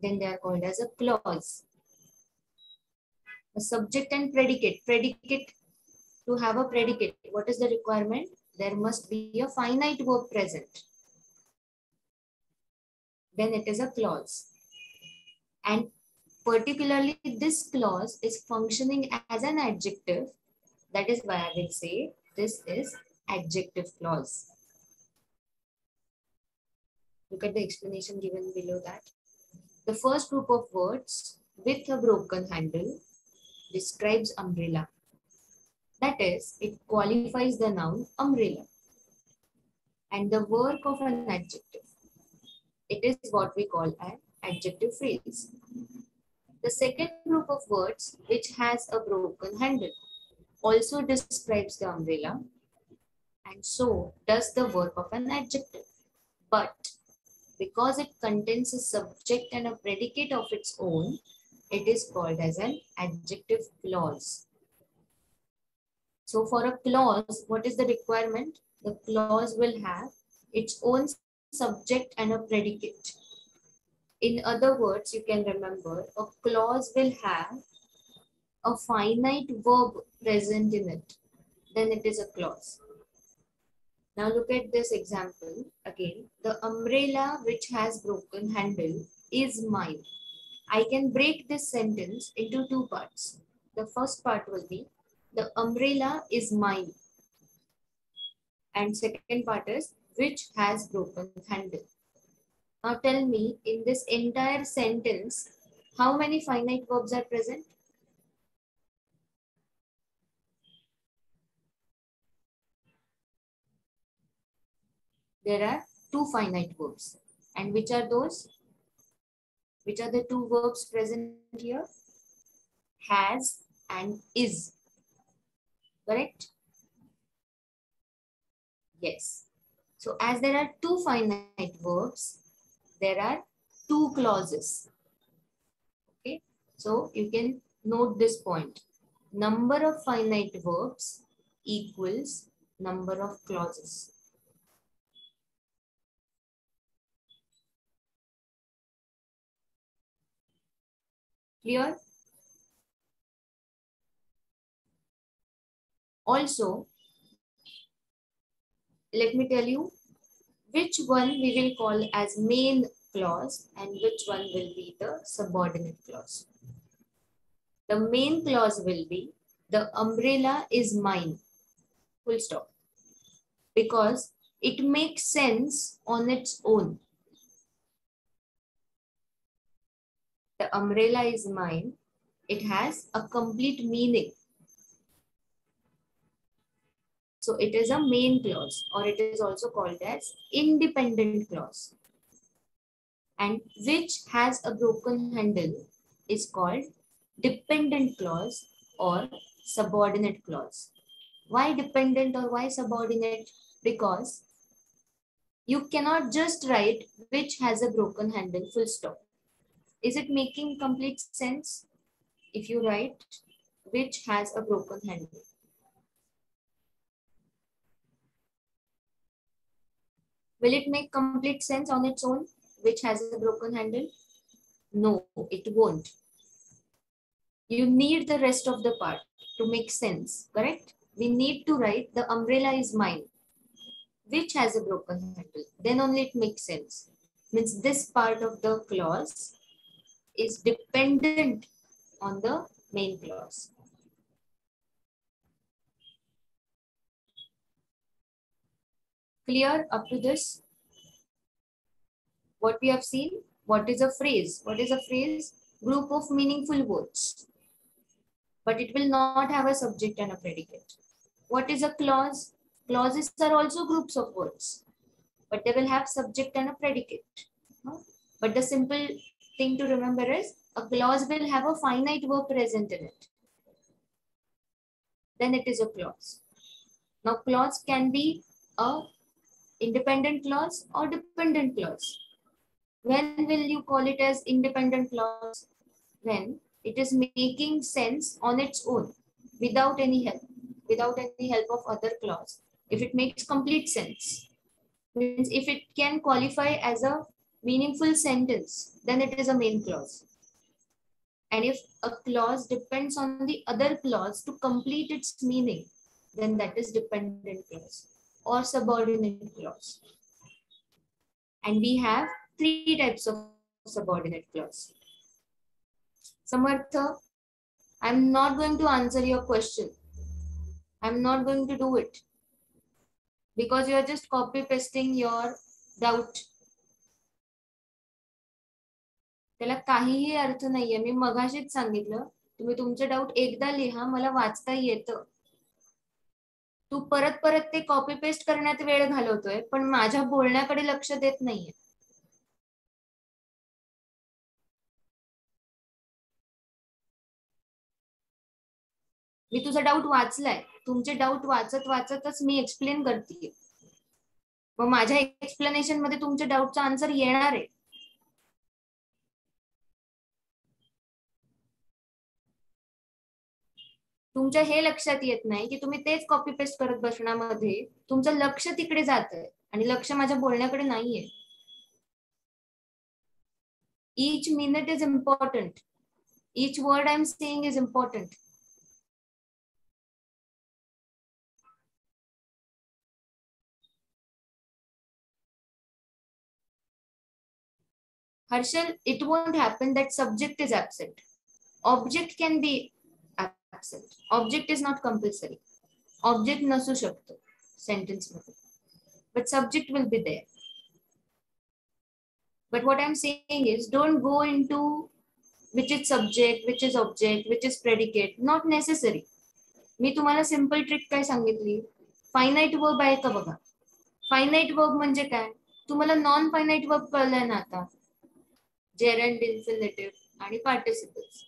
Then they are called as a clause. A subject and predicate. Predicate, to have a predicate, what is the requirement? There must be a finite verb present. Then it is a clause. And particularly this clause is functioning as an adjective. That is why I will say this is adjective clause. Look at the explanation given below that. The first group of words with a broken handle describes umbrella. That is, it qualifies the noun umbrella and the work of an adjective. It is what we call an adjective phrase. The second group of words which has a broken handle also describes the umbrella and so does the work of an adjective. But because it contains a subject and a predicate of its own, it is called as an adjective clause. So for a clause, what is the requirement? The clause will have its own subject and a predicate. In other words, you can remember a clause will have a finite verb present in it. Then it is a clause. Now look at this example again. The umbrella which has broken handle is mine. I can break this sentence into two parts. The first part will be the umbrella is mine. And second part is which has broken handle. Now tell me in this entire sentence, how many finite verbs are present? There are two finite verbs. And which are those? Which are the two verbs present here? Has and is. Correct? Yes. So as there are two finite verbs, there are two clauses. Okay. So you can note this point. Number of finite verbs equals number of clauses. Clear? Also, let me tell you which one we will call as main clause and which one will be the subordinate clause. The main clause will be the umbrella is mine. Full stop. Because it makes sense on its own. The umbrella is mine. It has a complete meaning. So it is a main clause or it is also called as independent clause. And which has a broken handle is called dependent clause or subordinate clause. Why dependent or why subordinate? Because you cannot just write which has a broken handle full stop. Is it making complete sense? If you write which has a broken handle. Will it make complete sense on its own? Which has a broken handle? No, it won't. You need the rest of the part to make sense, correct? We need to write the umbrella is mine, which has a broken handle. Then only it makes sense. Means this part of the clause is dependent on the main clause. Clear up to this? What we have seen? What is a phrase? What is a phrase? Group of meaningful words. But it will not have a subject and a predicate. What is a clause? Clauses are also groups of words, but they will have subject and a predicate. But the simple thing to remember is a clause will have a finite verb present in it. Then it is a clause. Now clause can be a independent clause or dependent clause. When will you call it as independent clause? When it is making sense on its own without any help, without any help of other clause. If it makes complete sense, means if it can qualify as a meaningful sentence, then it is a main clause. And if a clause depends on the other clause to complete its meaning, then that is dependent clause or subordinate clause. And we have three types of subordinate clause. Samartha, I'm not going to answer your question. I'm not going to do it because you're just copy pasting your doubt. त्याला काहीही अर्थ नाहीये मी मगाशीच सांगितलं तुम्ही तुमचे doubt एकदा लिहा मला वाचता येतं तू परत परत ते कॉपी पेस्ट करण्यात वेळ घालवतोय पण माझ्या बोलण्याकडे लक्ष देत नाहीये. मी तुझा डाऊट वाचलाय. तुमचे डाऊट वाचत वाचतच मी एक्सप्लेन करते मग माझ्या एक्सप्लेनेशनमध्ये तुमच्या डाऊटचा आन्सर येणार आहे. तुमच्या हे लक्षात येत नाही की तुम्ही तेच कॉपी पेस्ट करत बसण्यामध्ये तुमचं लक्ष तिकडे जात आणि लक्ष माझ्या बोलण्याकडे नाहीये. Each minute is important each word I am saying is important Harshal it won't happen that subject is absent object can be absent. Object is not compulsory. Object nasu shakto sentence मध्ये. But subject will be there. But what I'm saying is don't go into which is subject, which is object, which is predicate. Not necessary. मी तुम्हाला simple trick काय सांगितली finite verb आहे का बघा finite verb म्हणजे काय तुम्हाला नॉन फायनाईट वर्ब कळलंय ना आता जेरंड इन्फिनेटिव्ह आणि पार्टिसिपल्स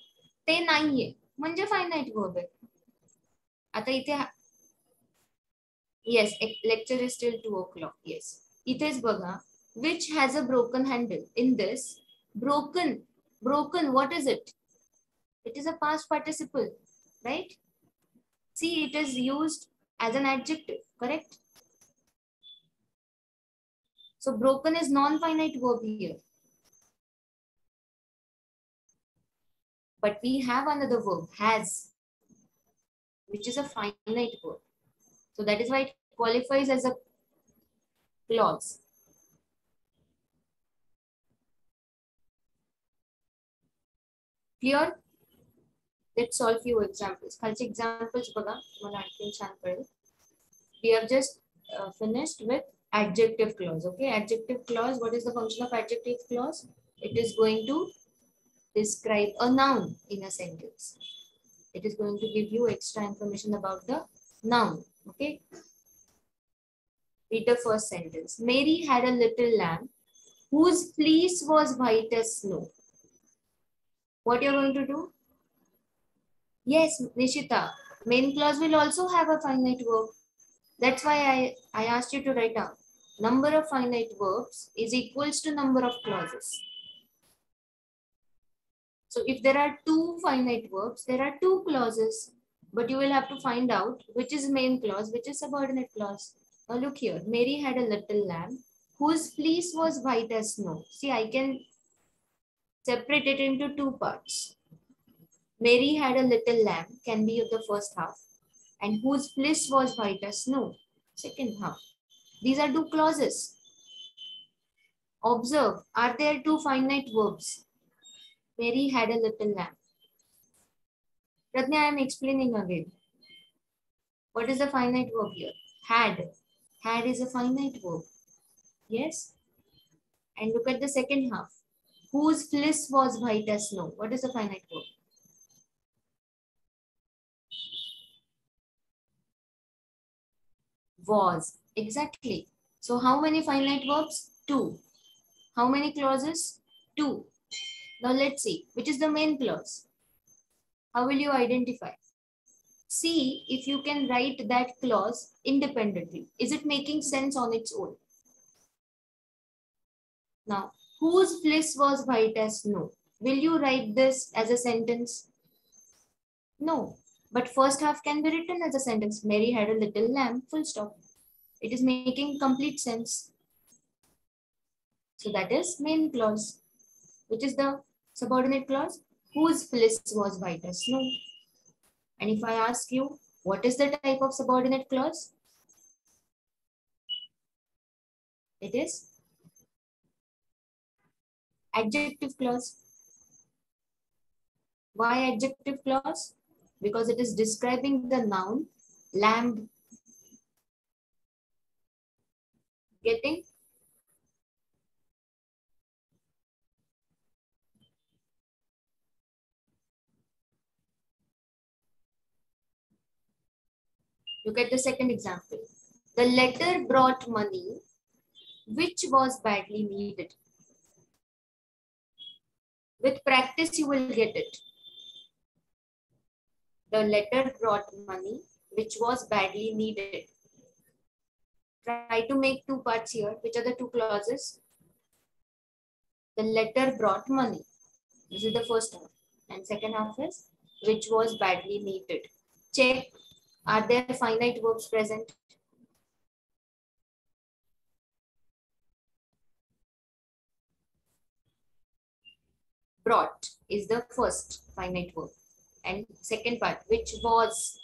ते नाहीये म्हणजे फायनाईट वर्ब आहे. आता इथे yes lecture is still two o'clock yes बघा which has a broken handle in this broken broken what is it it is a past participle right see it is used as an adjective, correct? So, broken is non-finite verb here. But we have another verb, has, which is a finite verb. So that is why it qualifies as a clause. Clear? Let's solve few examples. Kalchi examples baga, We have just uh, finished with adjective clause. Okay, adjective clause. What is the function of adjective clause? It is going to describe a noun in a sentence. It is going to give you extra information about the noun. Okay. Read the first sentence. Mary had a little lamb whose fleece was white as snow. What you're going to do? Yes, Nishita. Main clause will also have a finite verb. That's why I, I asked you to write down. number of finite verbs is equals to number of clauses. So if there are two finite verbs, there are two clauses, but you will have to find out which is main clause, which is subordinate clause. Now look here, Mary had a little lamb whose fleece was white as snow. See, I can separate it into two parts. Mary had a little lamb can be of the first half and whose fleece was white as snow, second half. These are two clauses. Observe, are there two finite verbs? Mary had a little lamb. Pratnya, I am explaining again. What is the finite verb here? Had. Had is a finite verb. Yes? And look at the second half. Whose fleece was white as snow? What is the finite verb? Was. Exactly. So how many finite verbs? Two. How many clauses? Two. Now let's see, which is the main clause? How will you identify? See if you can write that clause independently. Is it making sense on its own? Now, whose fleece was white as snow? Will you write this as a sentence? No, but first half can be written as a sentence. Mary had a little lamb, full stop. It is making complete sense. So that is main clause, which is the subordinate clause, whose fleece was white as snow. And if I ask you, what is the type of subordinate clause? It is adjective clause. Why adjective clause? Because it is describing the noun lamb. Getting? Look at the second example. The letter brought money, which was badly needed. With practice, you will get it. The letter brought money, which was badly needed. Try to make two parts here. Which are the two clauses? The letter brought money. This is the first half. And second half is, which was badly needed. Check are there finite verbs present? Brought is the first finite verb. And second part, which was,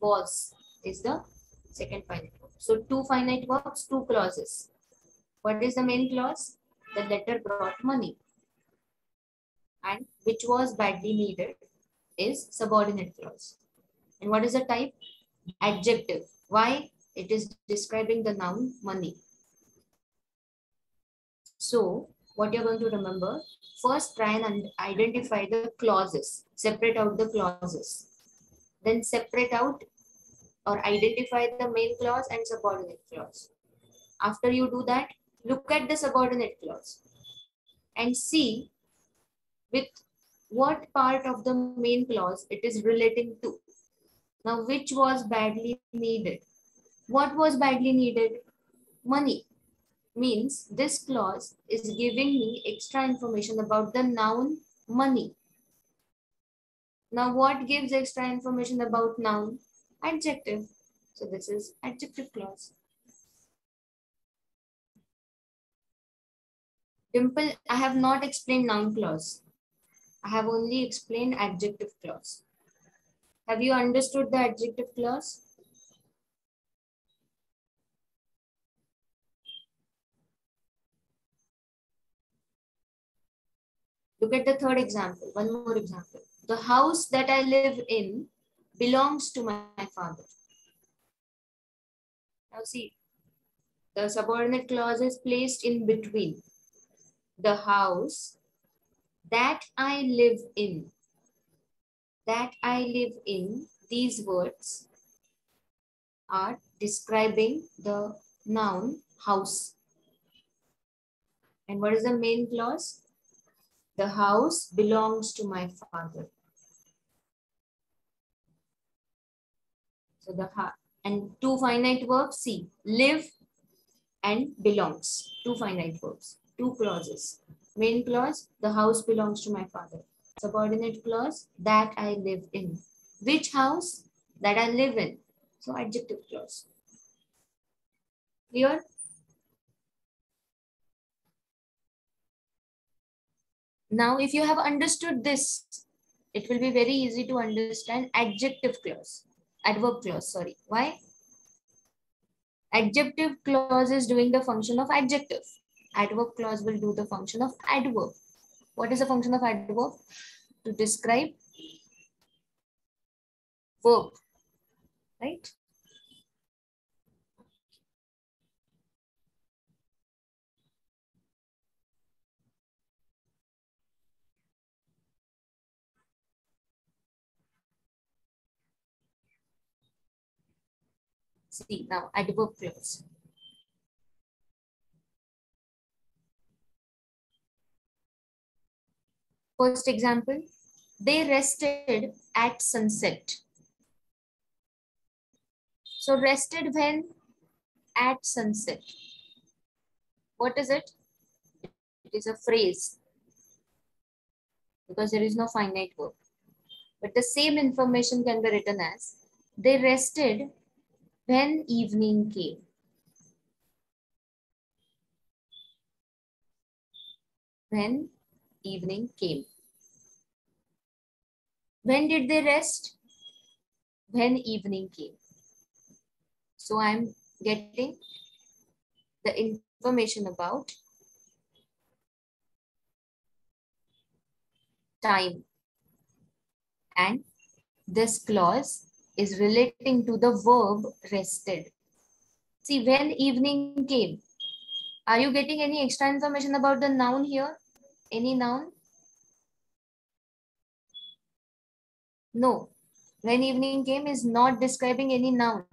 was is the second finite verb. So two finite verbs, two clauses. What is the main clause? The letter brought money. And which was badly needed is subordinate clause. And what is the type? Adjective. Why? It is describing the noun money. So, what you're going to remember, first try and identify the clauses. Separate out the clauses. Then separate out or identify the main clause and subordinate clause. After you do that, look at the subordinate clause and see with what part of the main clause it is relating to. Now, which was badly needed? What was badly needed? Money. Means this clause is giving me extra information about the noun money. Now, what gives extra information about noun? Adjective. So, this is adjective clause. Dimple, I have not explained noun clause. I have only explained adjective clause. Have you understood the adjective clause? Look at the third example, one more example. The house that I live in belongs to my father. Now see, the subordinate clause is placed in between. The house that I live in that I live in, these words are describing the noun house. And what is the main clause? The house belongs to my father. So the and two finite verbs, see, live and belongs. Two finite verbs, two clauses. Main clause, the house belongs to my father. Subordinate clause, that I live in. Which house? That I live in. So adjective clause. Clear? Now, if you have understood this, it will be very easy to understand adjective clause, adverb clause, sorry. Why? Adjective clause is doing the function of adjective. Adverb clause will do the function of adverb. What is the function of adverb? To describe verb, right? See now adverb clause. First example, they rested at sunset. So rested when? At sunset. What is it? It is a phrase because there is no finite verb. But the same information can be written as they rested when evening came. When evening came. When did they rest? When evening came. So I'm getting the information about time. And this clause is relating to the verb rested. See, when evening came, are you getting any extra information about the noun here? Any noun? No. When evening came is not describing any noun.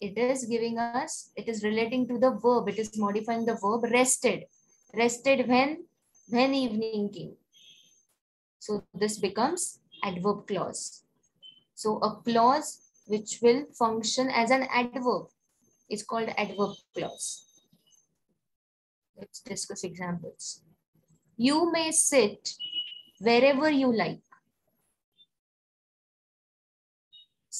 It is giving us, it is relating to the verb. It is modifying the verb rested. Rested when? When evening came. So this becomes adverb clause. So a clause which will function as an adverb is called adverb clause. Let's discuss examples. You may sit wherever you like.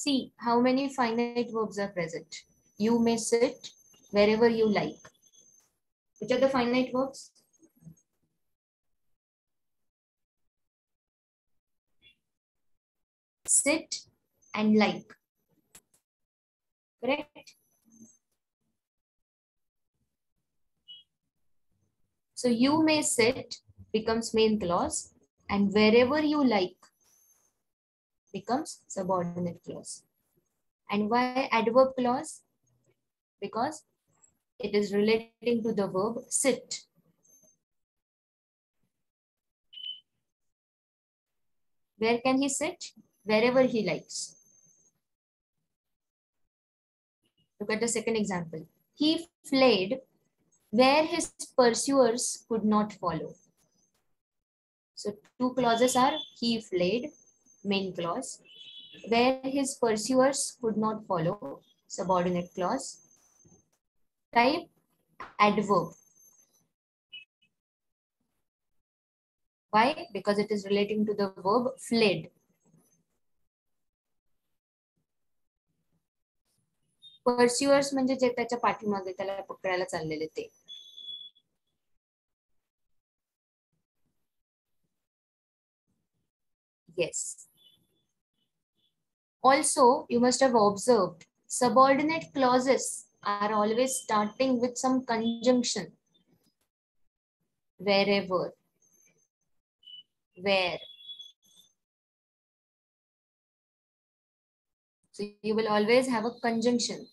See how many finite verbs are present. You may sit wherever you like. Which are the finite verbs? sit and like. Correct? So you may sit becomes main clause and wherever you like becomes subordinate clause. And why adverb clause? Because it is relating to the verb sit. Where can he sit? wherever he likes. Look at the second example. He fled where his pursuers could not follow. So two clauses are he fled, main clause, where his pursuers could not follow, subordinate clause. Type adverb. Why? Because it is relating to the verb fled. Pursuers म्हणजे जे त्याच्या पाठीमागे त्याला पकडायला चाललेले ते yes also you must have observed subordinate clauses are always starting with some conjunction. Wherever. Where. So you will always have a conjunction.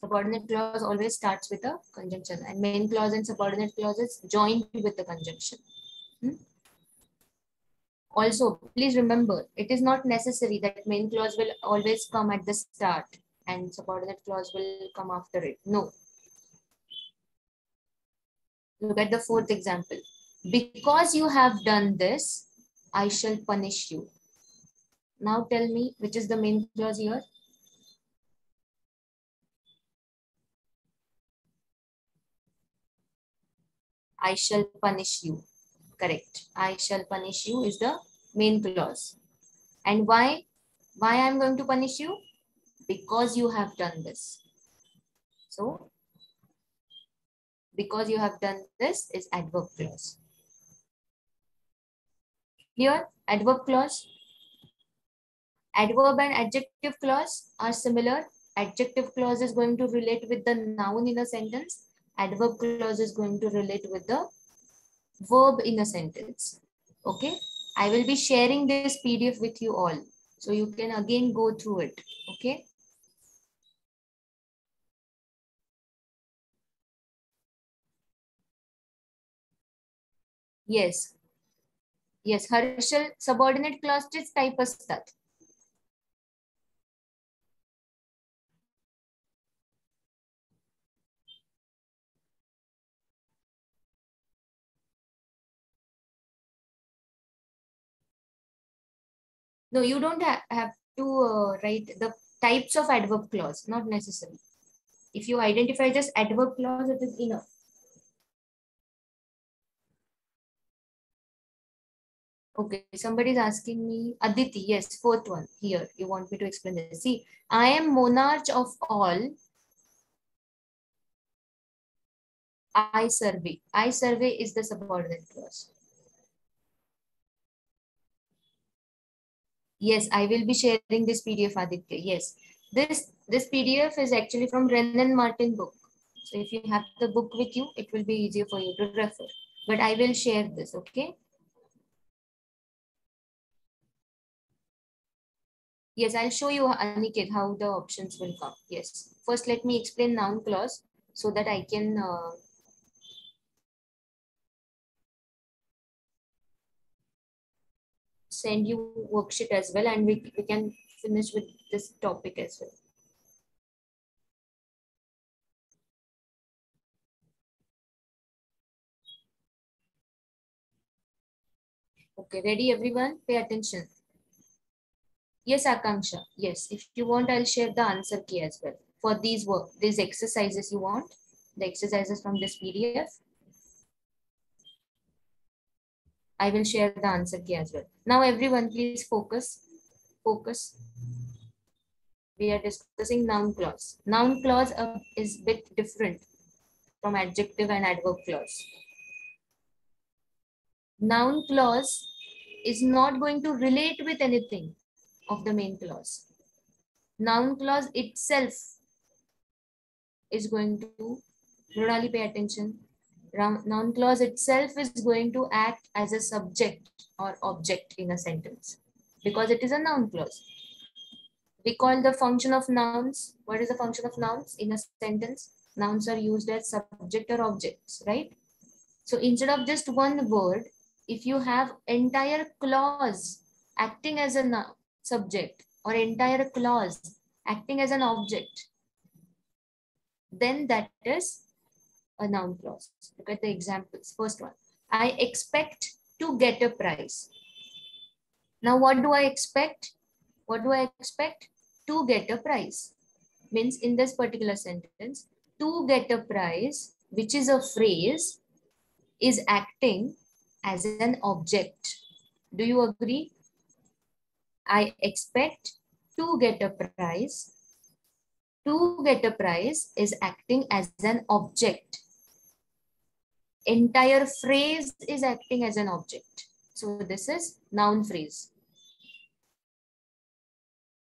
Subordinate clause always starts with a conjunction. And main clause and subordinate clauses joined with the conjunction. Hmm? Also, please remember, it is not necessary that main clause will always come at the start and subordinate clause will come after it. No. Look at the fourth example. Because you have done this, I shall punish you. Now tell me, which is the main clause here? I shall punish you. Correct. I shall punish you is the main clause. And why? Why I'm going to punish you? Because you have done this. So, because you have done this is adverb clause. Here, adverb clause. Adverb and adjective clause are similar. Adjective clause is going to relate with the noun in a sentence. Adverb clause is going to relate with the verb in a sentence. Okay. I will be sharing this PDF with you all. So you can again go through it. Okay. Yes. Yes, Harshal subordinate clauses type असतात. No, you don't ha have to uh, write the types of adverb clause, not necessary. If you identify just adverb clause, it is enough. Okay, somebody is asking me, Aditi, yes, fourth one here. You want me to explain this. See, I am monarch of all. I survey. I survey is the subordinate clause. Yes, I will be sharing this PDF, Aditya. Yes, this this PDF is actually from Wren and Martin book. So if you have the book with you, it will be easier for you to refer. But I will share this, okay? Yes, I'll show you, Aniket, how the options will come. Yes. First, let me explain noun clause so that I can uh, send you worksheet as well and we, we can finish with this topic as well. Okay, ready everyone? Pay attention. Yes, Akanksha. Yes, if you want, I'll share the answer key as well. For these work, these exercises you want, the exercises from this PDF. I will share the answer key as well. Now everyone please focus. Focus. We are discussing noun clause. Noun clause uh, is bit different from adjective and adverb clause. Noun clause is not going to relate with anything of the main clause. Noun clause itself is going to, Murali pay attention, noun clause itself is going to act as a subject or object in a sentence because it is a noun clause. We call the function of nouns. What is the function of nouns in a sentence? Nouns are used as subject or objects, right? So instead of just one word, if you have entire clause acting as a subject or entire clause acting as an object, then that is a noun clause. Look at the examples. First one, I expect to get a prize. Now, what do I expect? What do I expect? To get a prize. Means in this particular sentence, to get a prize, which is a phrase, is acting as an object. Do you agree? I expect to get a prize. To get a prize is acting as an object entire phrase is acting as an object. So this is noun phrase.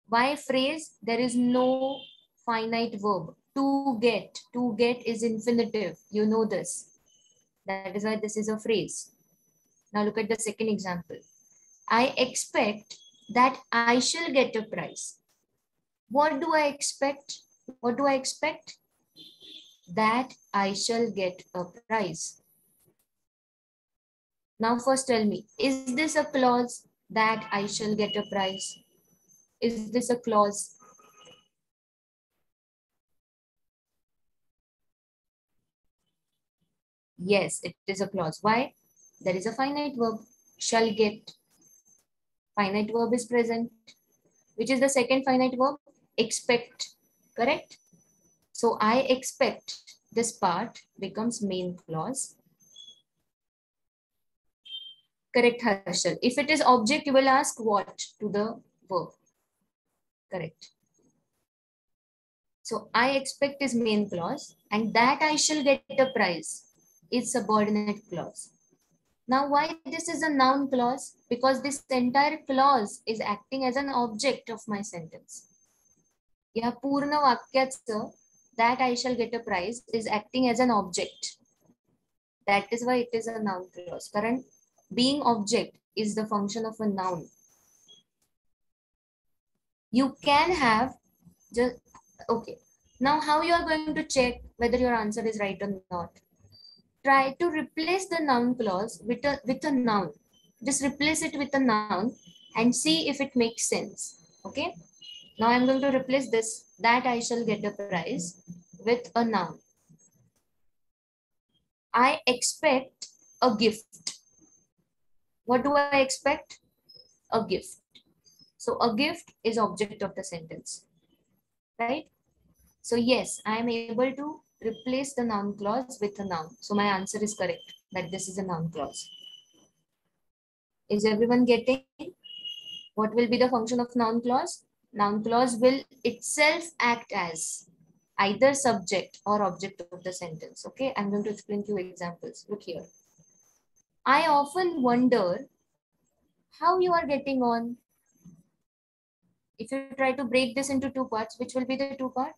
Why phrase? There is no finite verb. To get. To get is infinitive. You know this. That is why this is a phrase. Now look at the second example. I expect that I shall get a prize. What do I expect? What do I expect? That I shall get a prize. Now first tell me, is this a clause that I shall get a prize? Is this a clause? Yes, it is a clause. Why? There is a finite verb, shall get. Finite verb is present. Which is the second finite verb? Expect. Correct? So I expect this part becomes main clause Correct, Harshal. If it is object, you will ask what to the verb. Correct. So I expect is main clause and that I shall get a prize is subordinate clause. Now why this is a noun clause? Because this entire clause is acting as an object of my sentence. या पूर्ण वाक्याचं that I shall get a prize is acting as an object. That is why it is a noun clause. Current being object is the function of a noun. You can have just, okay. Now how you are going to check whether your answer is right or not? Try to replace the noun clause with a, with a noun. Just replace it with a noun and see if it makes sense. Okay. Now I'm going to replace this, that I shall get a prize with a noun. I expect a gift. What do I expect? A gift. So a gift is object of the sentence, right? So yes, I am able to replace the noun clause with a noun. So my answer is correct that this is a noun clause. Is everyone getting? What will be the function of noun clause? Noun clause will itself act as either subject or object of the sentence. Okay, I'm going to explain few examples. Look here. I often wonder how you are getting on. If you try to break this into two parts, which will be the two part?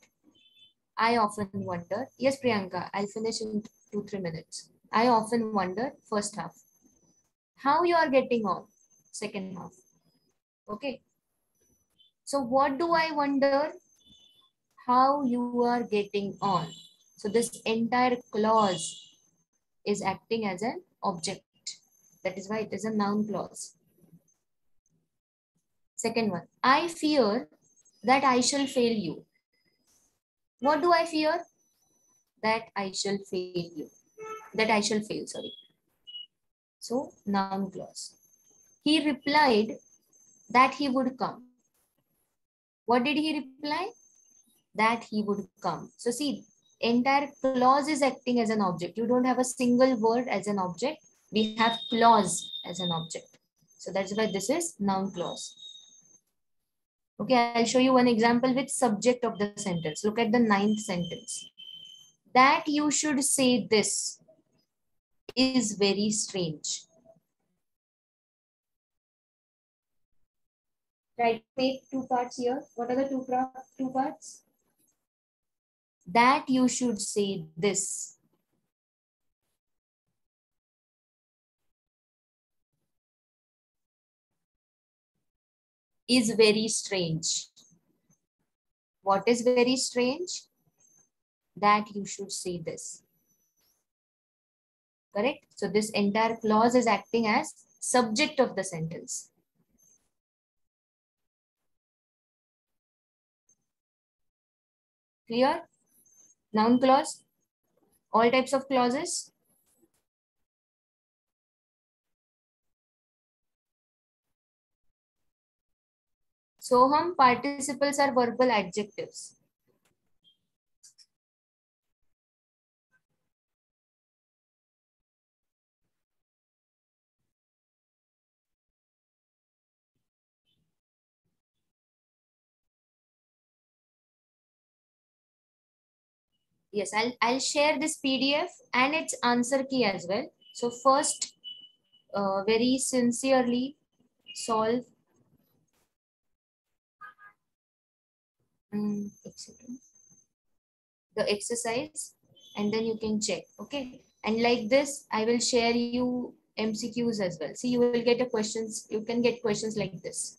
I often wonder. Yes, Priyanka, I'll finish in two, three minutes. I often wonder, first half. How you are getting on, second half. Okay. So what do I wonder? How you are getting on. So this entire clause is acting as an object. That is why it is a noun clause. Second one, I fear that I shall fail you. What do I fear? That I shall fail you. That I shall fail, sorry. So, noun clause. He replied that he would come. What did he reply? That he would come. So see, entire clause is acting as an object. You don't have a single word as an object. We have clause as an object. So that's why this is noun clause. Okay, I'll show you one example with subject of the sentence. Look at the ninth sentence. That you should say this is very strange. Right, take two parts here. What are the two, two parts? That you should say this. Is very strange. What is very strange? That you should say this. Correct? So this entire clause is acting as subject of the sentence. Clear? Noun clause? All types of clauses? Soham participles are verbal adjectives. Yes i'll i'll share this pdf and its answer key as well. So first uh, very sincerely solve um, the exercise and then you can check okay? And like this i will share you mcqs as well. See you will get a questions you can get questions like this.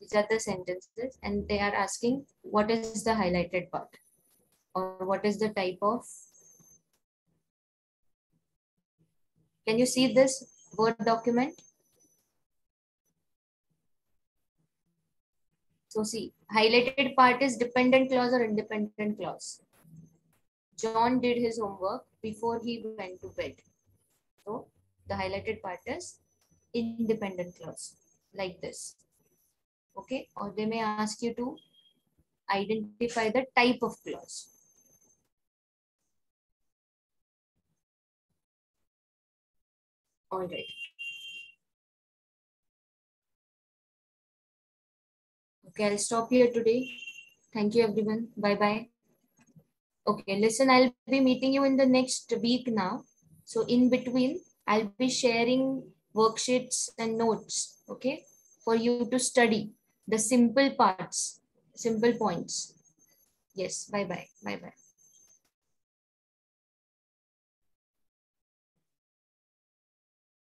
These are the sentences and they are asking what is the highlighted part or what is the type of? Can you see this word document? So see highlighted part is dependent clause or independent clause. John did his homework before he went to bed. So the highlighted part is independent clause like this. Okay? Or they may ask you to identify the type of clause already. Okay, I'll stop here today. Thank you everyone. Bye-bye. Okay, listen, I'll be meeting you in the next week now. So in between, I'll be sharing worksheets and notes, okay, for you to study the simple parts, simple points. Yes, bye-bye, bye-bye.